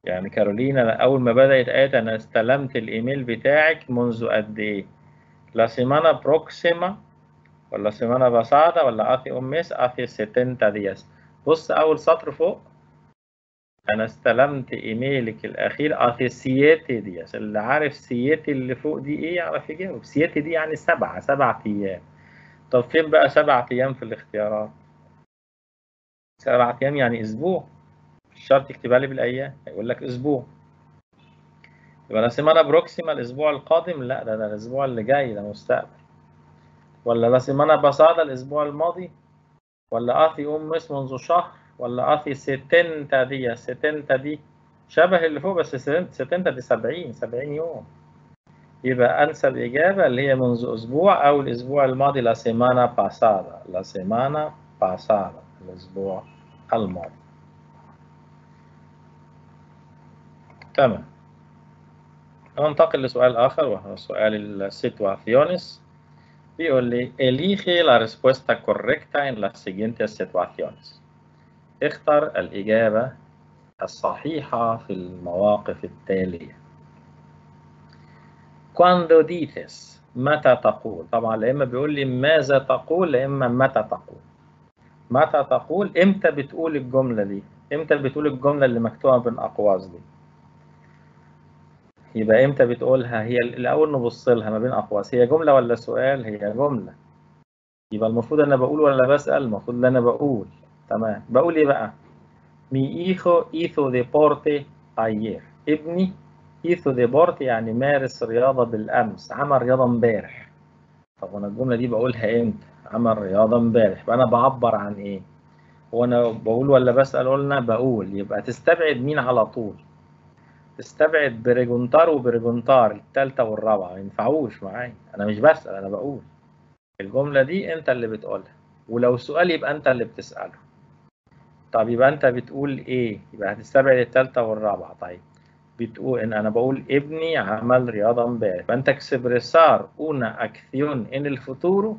يعني كارولينا أول ما بدأت قالت أنا استلمت الإيميل بتاعك منذ قد إيه؟ la semana próxima و la semana pasada ولا hace un mes hace 70 días بص أول سطر فوق. أنا استلمت إيميلك الأخير. hace siete días اللي عارف siete اللي فوق دي إيه يعرف يجاوب. siete دي يعني سبعة سبعة أيام. طب فين بقى سبعة أيام في الاختيارات؟ سبعة أيام يعني أسبوع. مش شرط يكتبها لي بالأيام هيقول لك أسبوع. يبقى la semana próxima الأسبوع القادم؟ لا ده, ده الأسبوع اللي جاي ده مستقبل. ولا la semana pasada الأسبوع الماضي؟ ولا hace un mes منذ شهر؟ ولا hace setenta دي setenta دي شبه اللي فوق بس setenta دي 70 70 يوم. يبقى أنسب إجابة اللي هي منذ أسبوع أو الأسبوع الماضي la semana pasada la semana pasada الأسبوع الماضي. تمام. ننتقل لسؤال آخر وهو سؤال السيتواسيونes بيقول لي elige la respuesta correcta en las siguientes situaciones اختر الإجابة الصحيحة في المواقف التالية. Cuando dices متى تقول؟ طبعا لا إما بيقول لي ماذا تقول لا إما متى تقول. متى تقول؟ إمتى بتقول الجملة دي؟ إمتى بتقول الجملة اللي مكتوبة بالأقواس دي؟ يبقى إمتى بتقولها؟ هي الأول نبص لها ما بين أقواس. هي جملة ولا سؤال؟ هي جملة. يبقى المفروض أنا بقول ولا بسأل؟ المفروض أنا بقول. تمام. بقول إيه بقى؟ Mi hijo hizo deporte ayer. ابني hizo deporte يعني مارس رياضة بالأمس. عمل رياضة امبارح. طب أنا الجملة دي بقولها إمتى؟ عمل رياضة امبارح. يبقى أنا بعبر عن إيه؟ هو أنا بقول ولا بسأل؟ قلنا بقول. يبقى تستبعد مين على طول؟ تستبعد preguntar و preguntar التالتة والرابعة. ما ينفعوش معايا. أنا مش بسأل أنا بقول. الجملة دي أنت اللي بتقولها. ولو سؤال يبقى أنت اللي بتسأله. طب يبقى أنت بتقول إيه؟ يبقى هتستبعد التالتة والرابعة. طيب بتقول إن أنا بقول ابني عمل رياضة امبارح. يبقى أنت expresar una acción en el futuro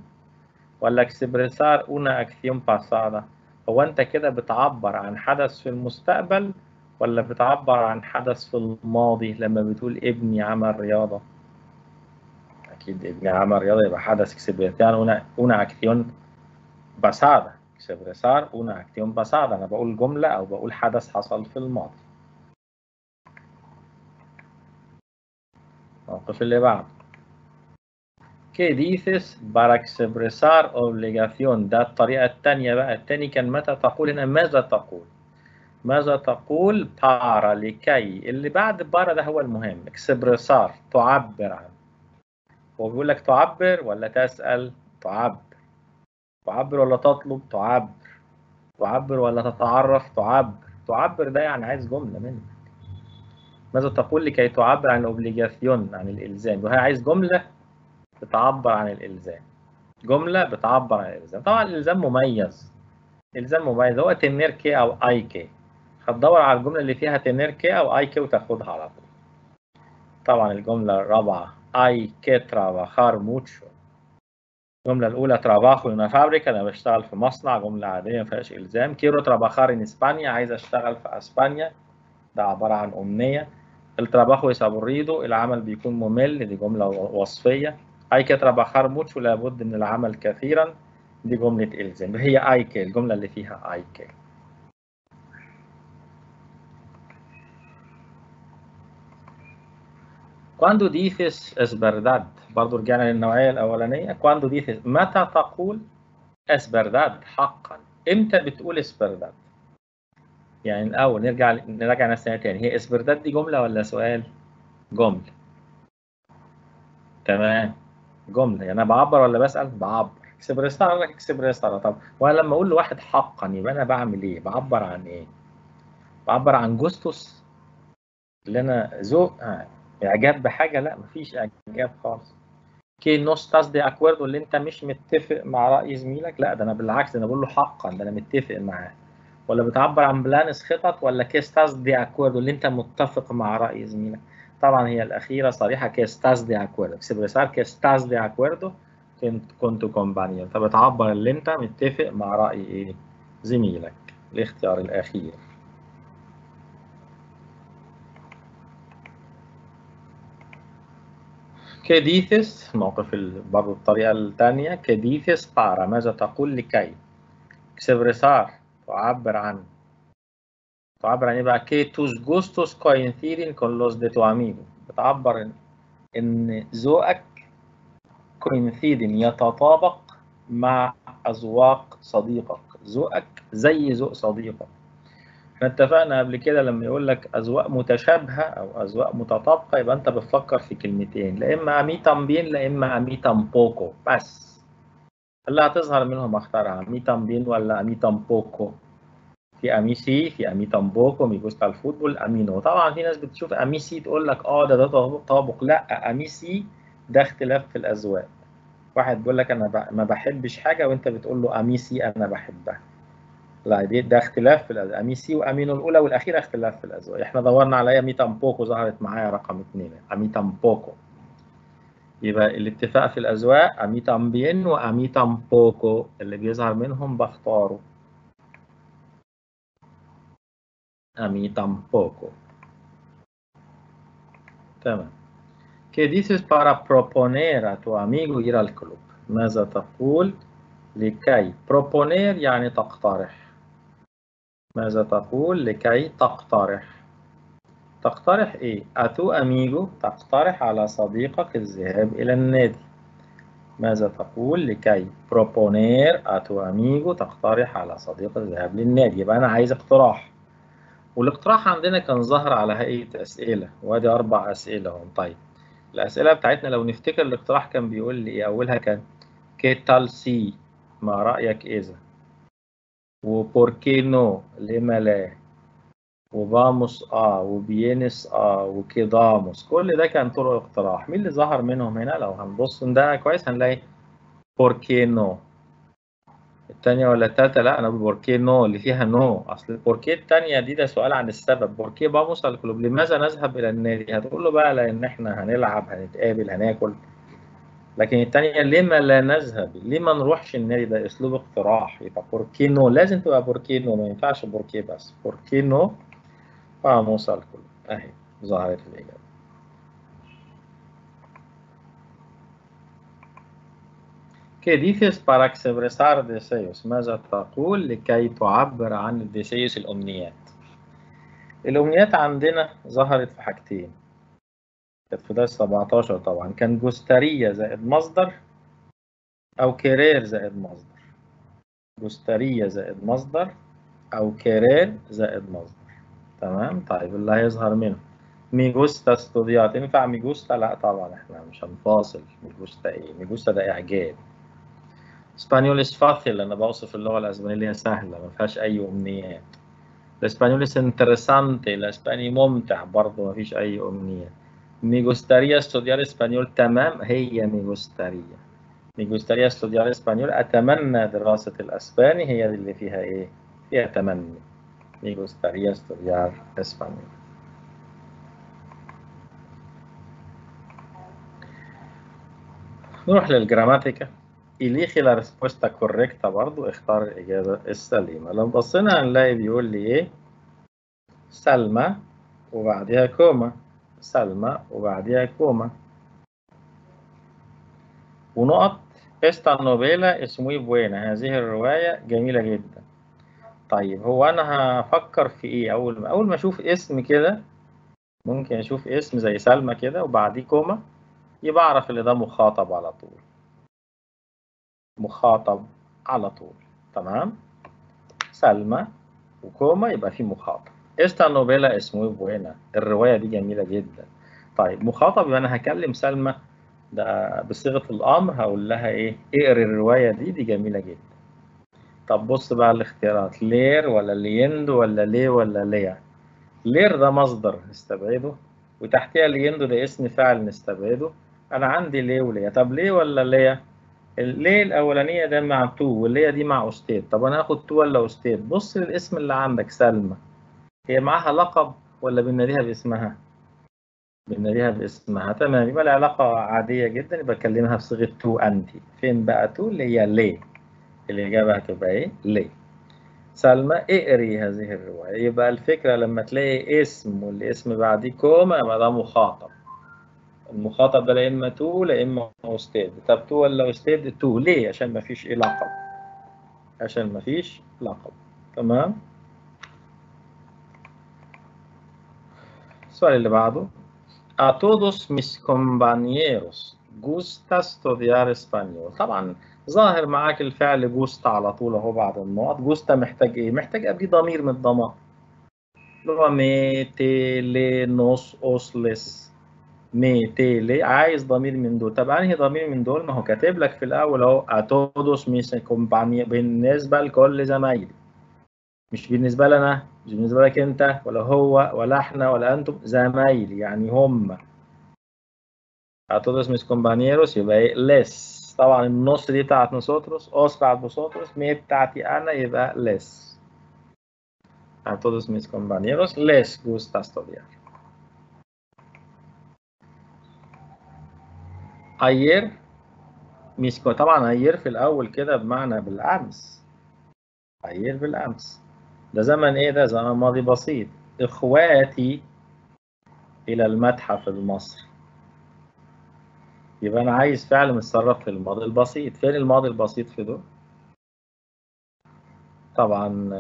ولا اكسبريسار una acción pasada هو انت كده بتعبر عن حدث في المستقبل ولا بتعبر عن حدث في الماضي لما بتقول ابني عمل رياضة؟ أكيد ابني عمل رياضة يبقى حدث اكسبريسار una, una acción pasada اكسبريسار una acción pasada أنا بقول جملة أو بقول حدث حصل في الماضي. الموقف اللي بعده. ¿Qué dices para expresar obligación؟ ده الطريقة الثانية بقى. الثاني كان متى تقول هنا؟ ماذا تقول؟ ماذا تقول؟ Para لكي. اللي بعد para ده هو المهم. Expresar تعبر عن. هو بيقول لك تعبر ولا تسأل؟ تعبر. تعبر ولا تطلب؟ تعبر. تعبر ولا تتعرف؟ تعبر. تعبر ده يعني عايز جملة منك. ماذا تقول لكي تعبر عن ال obligación عن الإلزام؟ وهي عايز جملة بتعبر عن الإلزام. جملة بتعبر عن الإلزام. طبعا الإلزام مميز. إلزام مميز. هو tener que أو hay que. هتدور على الجملة اللي فيها tener que أو hay que وتاخدها على طول. طبعا الجملة الرابعة. hay que trabajar mucho. الجملة الأولى trabajo en fábrica أنا بشتغل في مصنع جملة عادية ما فيهاش إلزام. quiero trabajar en España عايز أشتغل في أسبانيا. ده عبارة عن أمنية. التراباخو يسابوريدو العمل بيكون ممل دي جملة وصفية. أي كي تراباخار موتشو لابد من العمل كثيرا دي جملة إلزام. هي أي كي الجملة اللي فيها أي كي. Cuando dices es verdad? برضو رجعنا للنوعية الأولانية. Cuando dices متى تقول verdad حقا؟ إمتى بتقول verdad يعني الأول نرجع نراجع نفسنا تاني. هي verdad دي جملة ولا سؤال؟ جملة. تمام. جملة. يعني أنا بعبر ولا بسأل؟ بعبر. expresar لك expresar طب وأنا لما أقول لواحد حقا يبقى أنا بعمل إيه؟ بعبر عن إيه؟ بعبر عن gustos؟ اللي أنا ذوق آه. إعجاب بحاجة؟ لا مفيش إعجاب خالص. que no estás de acuerdo اللي انت مش متفق مع رأي زميلك؟ لا ده أنا بالعكس ده أنا بقول له حقا ده أنا متفق معاه. ولا بتعبر عن planes خطط ولا que estás de acuerdo اللي انت متفق مع رأي زميلك؟ طبعا هي الأخيرة صريحة que estás de acuerdo. expresar que estás de acuerdo con tu compañero. انت بتعبر اللي انت متفق مع رأي إيه زميلك الاختيار الأخير. ¿Qué dices؟ موقف برضه الطريقة الثانية ¿Qué dices para ماذا تقول لكي؟ expresar تعبر عن تعبر عن إيه بقى؟ que tus gustos coinciden con los de tu amigo بتعبر إن ذوقك coinciden يتطابق مع أذواق صديقك ذوقك زي ذوق صديقك إحنا اتفقنا قبل كده لما يقول لك أذواق متشابهة أو أذواق متطابقة يبقى أنت بتفكر في كلمتين لا إما امي تامبين لا إما امي تامبوكو بس. اللي هتظهر منهم أختارها امي تامبين ولا امي تامبوكو في امي سي في امي تامبوكو مي جوستا الفوتبول امي نو طبعا في ناس بتشوف a mí sí تقول لك آه ده ده تطابق لا a mí sí ده اختلاف في الأذواق. واحد بيقول لك أنا ما بحبش حاجة وأنت بتقول له a mí sí أنا بحبها. دي ده اختلاف في الأزواج. أميسي وأمينو الأولى والأخيرة اختلاف في الأذواق. إحنا دورنا على a mí tampoco ظهرت معايا رقم اثنين. a mí tampoco يبقى الاتفاق في الأزواج أمي تامبين وأمي اللي بيظهر منهم بختاره. أمي تامبوكو تمام. ¿Qué dices para proponer a tu amigo ir al club؟ ماذا تقول لكي؟ proponer يعني تقترح. ماذا تقول لكي تقترح؟ تقترح إيه؟ a tu amigo تقترح على صديقك الذهاب إلى النادي. ماذا تقول لكي proponer a tu amigo تقترح على صديقك الذهاب للنادي؟ يبقى أنا عايز اقتراح. والاقتراح عندنا كان ظهر على هيئة أسئلة وأدي أربع أسئلة هم طيب الأسئلة بتاعتنا لو نفتكر الاقتراح كان بيقول لي إيه؟ أولها كان qué tal si ما رأيك اذا و por qué no لما لا و vamos a و vienes a و quedamos كل ده كان طرق اقتراح. مين اللي ظهر منهم هنا؟ لو هنبص ده كويس هنلاقي por qué no التانية ولا التالتة؟ لا أنا por qué no اللي فيها no أصل ال por qué التانية دي ده سؤال عن السبب. por qué vamos al club لماذا نذهب إلى النادي؟ هتقول له بقى لأن إحنا هنلعب هنتقابل هناكل. لكن الثانية لما لا نذهب؟ ليه ما نروحش النادي؟ ده أسلوب اقتراح. يبقى بوركينو لازم تبقى بوركينو. ما ينفعش por qué بس. por qué no vamos al club أهي ظهرت الإجابة. ¿Qué dices para expresar deseos؟ ماذا تقول لكي تعبر عن الديسيوس الأمنيات؟ الأمنيات عندنا ظهرت في حاجتين. كانت في درس 17 طبعا. كان جوستارية زائد مصدر أو كيرير زائد مصدر. gustaría زائد مصدر أو querer زائد مصدر. تمام؟ طيب اللي هيظهر منه. me gusta estudiar ينفع me gusta؟ لا طبعا إحنا مش هنفاصل. me gusta إيه؟ me gusta ده إعجاب. español es fácil أنا بوصف اللغة الأسبانية اللي هي سهلة ما فيهاش أي أمنيات. el español es interesante الإسباني ممتع برضه ما فيش أي أمنيات. Me gustaría estudiar español تمام هي me gustaría. Me gustaría estudiar español. اتمنى دراسه الاسباني هي اللي فيها إيه فيها تمني me gustaría estudiar español. نروح لل gramática elige la respuesta correcta برضو اختار الإجابة السليمة لو بصينا هنلاقي بيقول لي إيه سلمى وبعدها كوما سلمى وبعدها كوما ونقط novela es muy buena هذه الرواية جميلة جدا طيب هو أنا هفكر في إيه أول ما أول ما أشوف اسم كده ممكن أشوف اسم زي سلمى كده وبعديه كوما يبقى أعرف اللي ده مخاطب على طول مخاطب على طول تمام سلمى وكوما يبقى في مخاطب esta novela es muy buena الرواية دي جميلة جدا طيب مخاطب أنا هكلم سلمى ده بصيغة الأمر هقول لها إيه اقري الرواية دي دي جميلة جدا طب بص بقى الاختيارات leer ولا leyendo ولا ليه ولا lea leer ده مصدر نستبعده وتحتها leyendo ده اسم فاعل نستبعده أنا عندي lee و lea طب ليه ولا lea lee الأولانية ده مع tú و lea دي مع usted طب أنا هاخد tú ولا usted بص للاسم اللي عندك سلمى هي معاها لقب ولا بناديها باسمها؟ بناديها باسمها. تمام. يبقى العلاقة عادية جدا. يبقى أكلمها بصيغة tú أنت فين بقى tú؟ اللي هي ليه. الإجابة هتبقى إيه؟ ليه. سلمى اقري هذه الرواية. يبقى الفكرة لما تلاقي اسم والاسم بعديه كوما يبقى ده مخاطب. المخاطب ده لا إما tú لا إما usted. طب tú ولا usted؟ tú. ليه؟ عشان ما فيش إيه لقب. عشان ما فيش لقب. تمام؟ السؤال اللي بعده A todos mis compañeros gusta estudiar español. طبعا ظاهر معاك الفعل gusta على طول أهو بعد النقط. gusta محتاج إيه؟ محتاج قبليه ضمير من الضمائر اللي هو me te le nos te le عايز ضمير من دول. طب أنهي ضمير من دول؟ ما هو كاتب لك في الأول أهو a todos mis compañeros بالنسبة لكل زمايلي. مش بالنسبة لنا مش بالنسبة لك أنت ولا هو ولا إحنا ولا أنتم زمايلي يعني هم. a todos mis compañeros يبقى إيه؟ les طبعا ال nos دي بتاعت nosotros os بتاعت vosotros me بتاعتي أنا يبقى les a todos mis compañeros les gusta estudiar ayer طبعا ayer في الأول كده بمعنى بالأمس. Ayer بالأمس. ده زمن إيه ده؟ زمن ماضي بسيط. إخواتي إلى المتحف المصري. يبقى أنا عايز فعل متصرف في الماضي البسيط. فين الماضي البسيط في دول؟ طبعا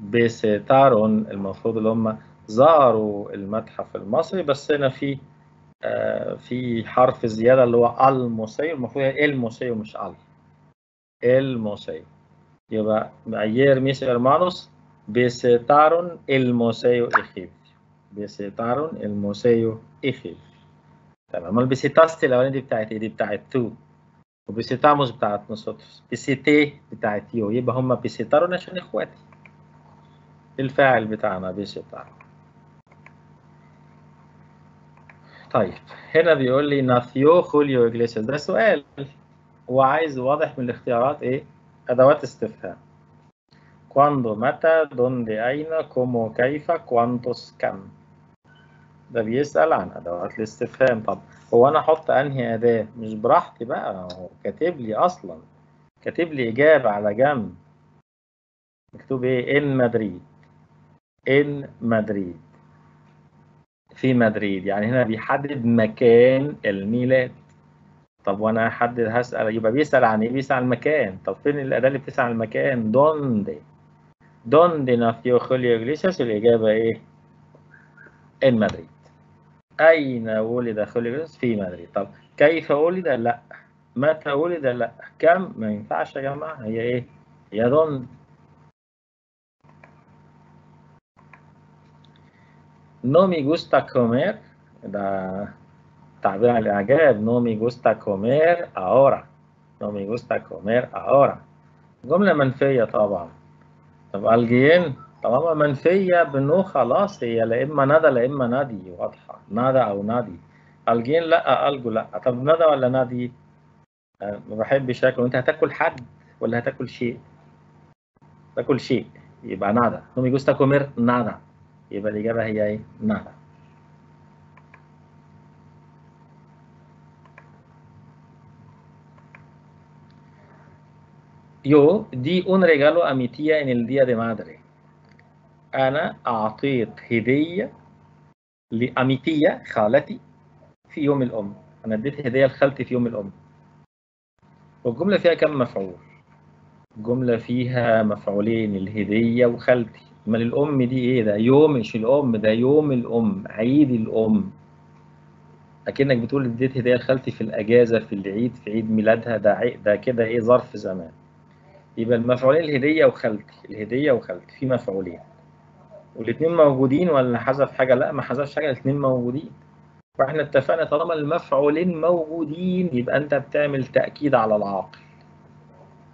بيستارون المفروض اللي هم زاروا المتحف المصري بس هنا في في حرف زيادة اللي هو el museo المفروض هي el museo مش al. el museo يبقى ayer mis visitaron el museo egipcio. Visitaron museo egipcio. تمام امال visitaste الاولانيه دي بتاعت إيه دي بتاعت tú و visitamos بتاعت nosotros visité بتاعت yo يبقى هم visitaron عشان اخواتي الفاعل بتاعنا visitaron طيب هنا بيقول لي nació Julio Iglesias ده سؤال هو عايز واضح من الاختيارات إيه؟ أدوات استفهام. cuándo متى dónde اين cómo كيف cuántos كم ده بيسأل عن أدوات الاستفهام طب هو أنا أحط أنهي أداة مش براحتي بقى هو كاتب لي أصلا كاتب لي إجابة على جنب مكتوب إيه en Madrid إن مدريد في مدريد يعني هنا بيحدد مكان الميلاد طب وأنا احدد هسال يبقى بيسال عن إيه بيسال عن المكان طب فين الاداه اللي بتسال عن المكان دوندي دوندي نافيو خوليو إغليسياس الإجابة إيه؟ إن مدريد. أين ولد خوليو إغليسياس؟ في مدريد. طب كيف ولد؟ لا. متى ولد؟ لا. كم؟ ما ينفعش يا جماعة. هي إيه؟ هي donde no me gusta comer. ده تعبير عن الإعجاب. no me gusta comer. ahora no me gusta comer. ahora جملة منفية طبعا. طب alguien طالما منفية ب no خلاص هي لا إما nada لا إما nadie واضحة. nada أو nadie. alguien لا algo لا. طب nada ولا nadie؟ ما بحبش آكل أنت هتاكل حد ولا هتاكل شيء؟ تاكل شيء يبقى ندى نومي جوستا كومير ندى يبقى الإجابة هي إيه؟ ندى Yo di un regalo a mi tía en el día de madre. أنا أعطيت هدية تيا خالتي في يوم الأم. أنا اديت هدية لخالتي في يوم الأم. والجملة فيها كم مفعول؟ الجملة فيها مفعولين الهدية وخالتي. أمال الأم دي إيه ده؟ يوم مش الأم ده يوم الأم عيد الأم. أكنك بتقول اديت هدية لخالتي في الأجازة في العيد في عيد ميلادها ده. ده كده إيه ظرف زمان. يبقى المفعولين الهدية وخالتي الهدية وخالتي في مفعولين. والاثنين موجودين ولا حذف حاجة؟ لا ما حذفش حاجة الاثنين موجودين. وإحنا اتفقنا طالما المفعولين موجودين يبقى انت بتعمل تأكيد على العاقل.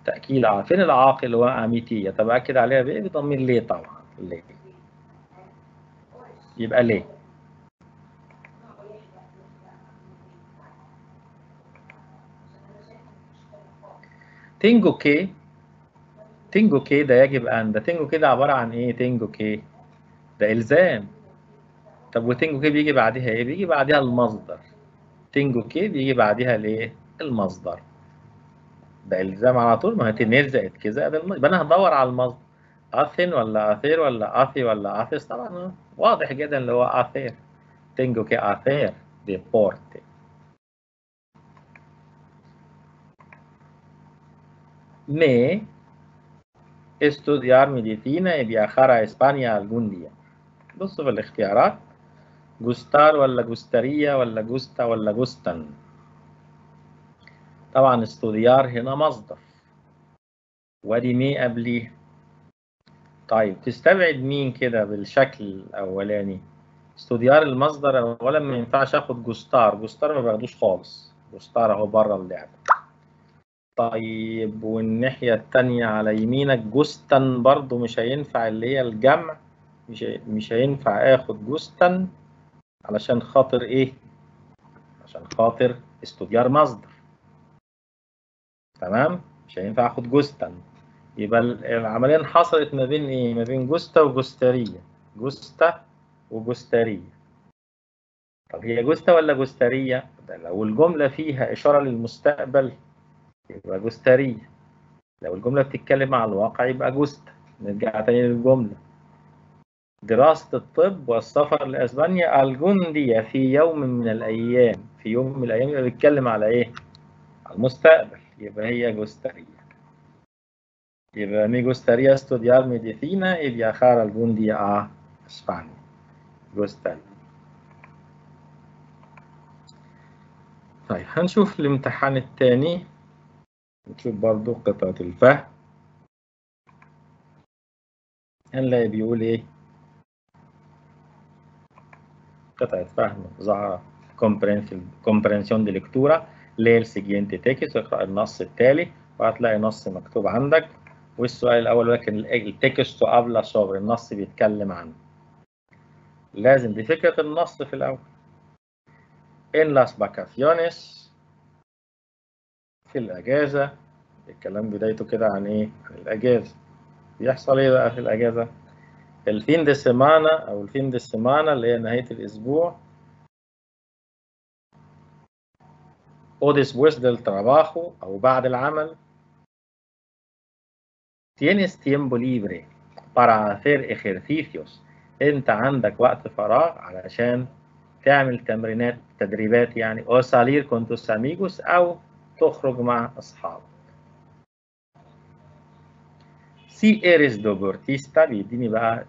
تأكيد على فين العاقل هو أميتية؟ طب أكد عليها بإيه؟ بضمير ليه طبعا؟ ليه؟ يبقى ليه؟ تينجو كي؟ tengo que ده يجب أن ده tengo que ده عبارة عن إيه؟ tengo que. ده إلزام. طب و tengo que بيجي بعدها إيه؟ بيجي بعدها المصدر. tengo que بيجي بعدها الإيه المصدر. ده إلزام على طول؟ ما هي زائد المصدر يبقى أنا هدور على المصدر. hacen ولا hacer ولا hace ولا haces؟ طبعا واضح جدا اللي هو hacer. tengo que hacer. deporte me estudiar medicina y viajar a España algún día. بصوا في الاختيارات gustar ولا gustaría ولا gusta ولا gustan طبعا estudiar هنا مصدر وادي me قبليه طيب تستبعد مين كده بالشكل الاولاني estudiar المصدر اولا ما ينفعش اخد gustar gustar ما باخدوش خالص gustar اهو بره اللعبه طيب والناحية التانية على يمينك gustan برضو مش هينفع اللي هي الجمع مش مش هينفع آخد gustan علشان خاطر إيه؟ عشان خاطر estudiar مصدر تمام؟ مش هينفع آخد gustan يبقى العملية حصلت ما بين إيه؟ ما بين gusta و gustaría gusta و gustaría طب هي gusta ولا gustaría؟ لو الجملة فيها إشارة للمستقبل يبقى جوستارية لو الجملة بتتكلم عن الواقع يبقى جوستا نرجع تاني للجملة. دراسة الطب والسفر لأسبانيا. الجندية في يوم من الأيام. في يوم من الأيام يبقى بيتكلم على إيه؟ على المستقبل. يبقى هي جوستارية يبقى gustaría estudiar medicina y viajar algún día a España جوستارية طيب هنشوف الامتحان الثاني. نشوف برضو قطعة الفهم. هنلاقي بيقول إيه؟ قطعة فهم ظهر de lectura. lee el siguiente texto اقرأ النص التالي وهتلاقي نص مكتوب عندك. والسؤال الأول لكن التكست habla sobre النص بيتكلم عنه لازم دي فكرة النص في الأول. en las vacaciones في الأجازة الكلام بدايته كده عن إيه؟ عن الأجازة بيحصل إيه بقى في الأجازة؟ الفين دي سيمانا أو الفين دي سيمانا اللي هي نهاية الأسبوع o después del trabajo أو بعد العمل Tienes tiempo libre para hacer ejercicios أنت عندك وقت فراغ علشان تعمل تمرينات تدريبات يعني أو salir con tus amigos أو تخرج مع أصحابك. Si eres deportista بيديني بقى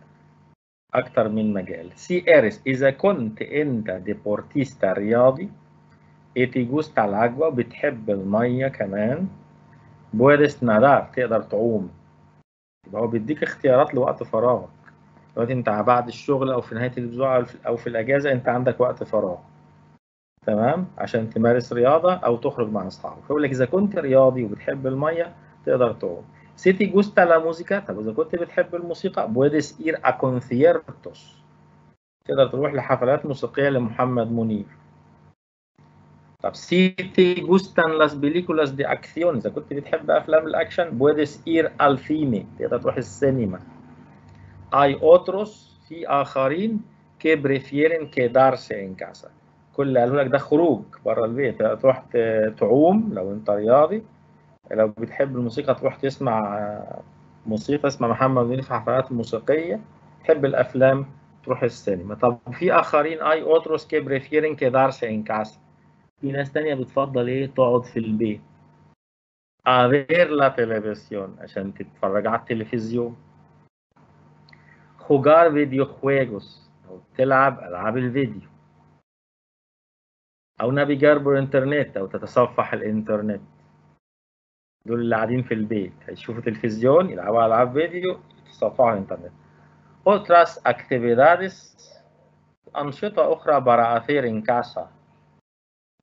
أكتر من مجال si eres إذا كنت أنت deportista رياضي el agua بتحب المية كمان puedes nadar تقدر تعوم يبقى هو بيديك اختيارات لوقت فراغك دلوقتي انت بعد الشغل أو في نهايه الأسبوع أو في الاجازه انت عندك وقت فراغ تمام؟ عشان تمارس رياضة أو تخرج مع أصحابك. فيقول لك إذا كنت رياضي وبتحب المية تقدر تعوم si te gusta la música طب إذا كنت بتحب الموسيقى puedes ir a conciertos تقدر تروح لحفلات موسيقية لمحمد منير. طب si te gustan las películas de acción إذا كنت بتحب أفلام الأكشن puedes ir al cine تقدر تروح السينما. y otros في آخرين que prefieren quedarse en casa كل قالوا لك ده خروج بره البيت تروح تعوم لو انت رياضي. لو بتحب الموسيقى تروح تسمع موسيقى اسمها محمد منير في حفلات موسيقية. تحب الأفلام تروح السينما. طب في آخرين y otros que prefieren quedarse en casa في ناس تانية بتفضل إيه؟ تقعد في البيت. a ver la televisión عشان تتفرج على التلفزيون. jugar videojuegos. أو تلعب ألعاب الفيديو. أو navegar por internet أو تتصفح الإنترنت. دول اللي قاعدين في البيت. هيشوفوا تلفزيون يلعبوا ألعاب فيديو يتصفحوا الإنترنت. otras actividades أنشطة أخرى en casa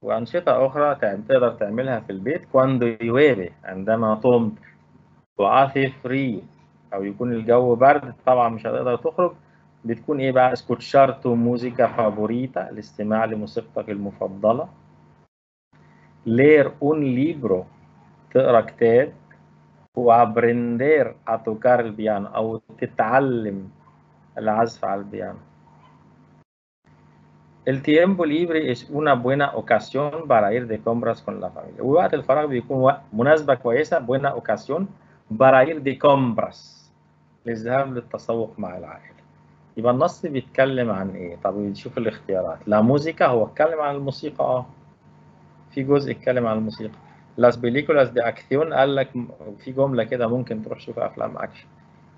وأنشطة أخرى تقدر تعملها في البيت. cuando llueve عندما تمطر و hace frío أو يكون الجو برد طبعا مش هتقدر تخرج. بتكون إيه بقى؟ escuchar tu música favorita الاستماع لموسيقتك المفضلة. leer un libro تقرأ كتاب. وأبرندير أتوكار البيانو أو تتعلم العزف على البيانو. El tiempo libre es una buena ocasión para ir de compras con la familia. ووقت الفراغ بيكون مناسبة كويسة buena ocasión para ir de compras. للذهاب للتسوق مع العائلة. يبقى النص بيتكلم عن إيه؟ طب نشوف الاختيارات. لا موسيقى هو اتكلم عن الموسيقى آه. في جزء اتكلم عن الموسيقى. las películas de acción قال لك في جملة كده ممكن تروح تشوف أفلام أكشن.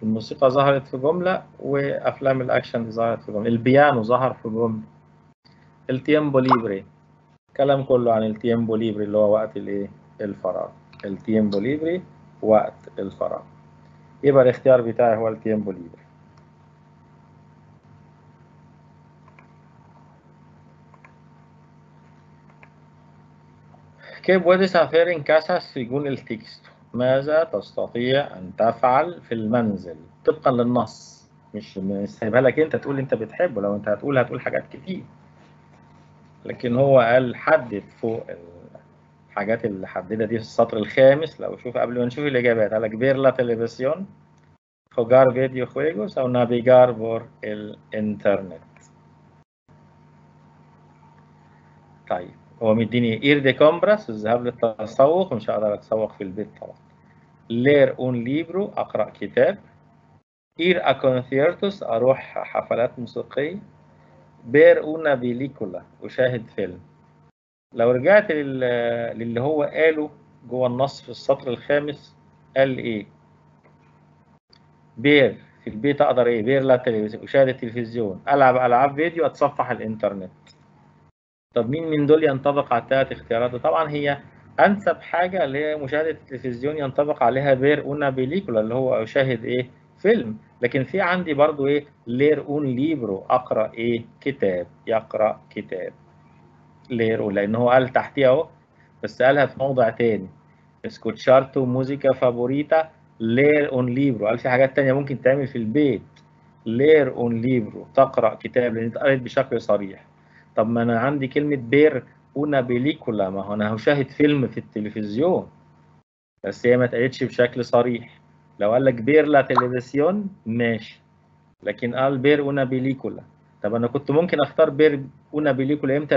الموسيقى ظهرت في جملة وأفلام الأكشن ظهرت في جملة. البيانو ظهر في جملة. ال tiempo libre كلام كله عن ال tiempo libre اللي هو وقت الايه الفراغ. ال tiempo libre وقت الفراغ. يبقى الاختيار بتاعي هو ال tiempo libre ¿Qué puedes hacer en casa según el texto؟ ماذا تستطيع أن تفعل في المنزل؟ طبقا للنص. مش سايبها لك أنت تقول أنت بتحبه. لو أنت هتقول هتقول حاجات كتير. لكن هو قال حدد فوق الحاجات اللي حددها دي في السطر الخامس. لو شوف قبل ما نشوف الإجابات. قال لك la televisión jugar videojuegos أو navegar por el internet طيب. هو مديني ir de compras الذهاب للتسوق مش هقدر اتسوق في البيت طبعا. leer un libro أقرأ كتاب. ir a conciertos أروح حفلات موسيقية. ver una película أشاهد فيلم. لو رجعت للي هو قاله جوه النص في السطر الخامس قال إيه؟ ver في البيت أقدر إيه؟ ver la televisión. أشاهد التلفزيون. ألعب ألعاب فيديو أتصفح الإنترنت. طب مين من دول ينطبق على الثلاث اختيارات؟ طبعا هي أنسب حاجة اللي هي مشاهده التلفزيون ينطبق عليها ver una película اللي هو اشاهد إيه؟ فيلم. لكن في عندي برضو إيه؟ leer un libro أقرأ إيه؟ كتاب. يقرأ كتاب. leer لأن هو قال تحتيها أهو بس قالها في موضع تاني. escuchar tu música favorita leer un libro قال في حاجات تانية ممكن تعمل في البيت. leer un libro تقرأ كتاب لأن اتقالت بشكل صريح. طب ما أنا عندي كلمة ver una película. ما هو أنا هشاهد فيلم في التلفزيون. بس هي ما اتقالتش بشكل صريح. لو قال لك ver la televisión ماشي. لكن قال ver una película. طب أنا كنت ممكن أختار ver una película إمتى؟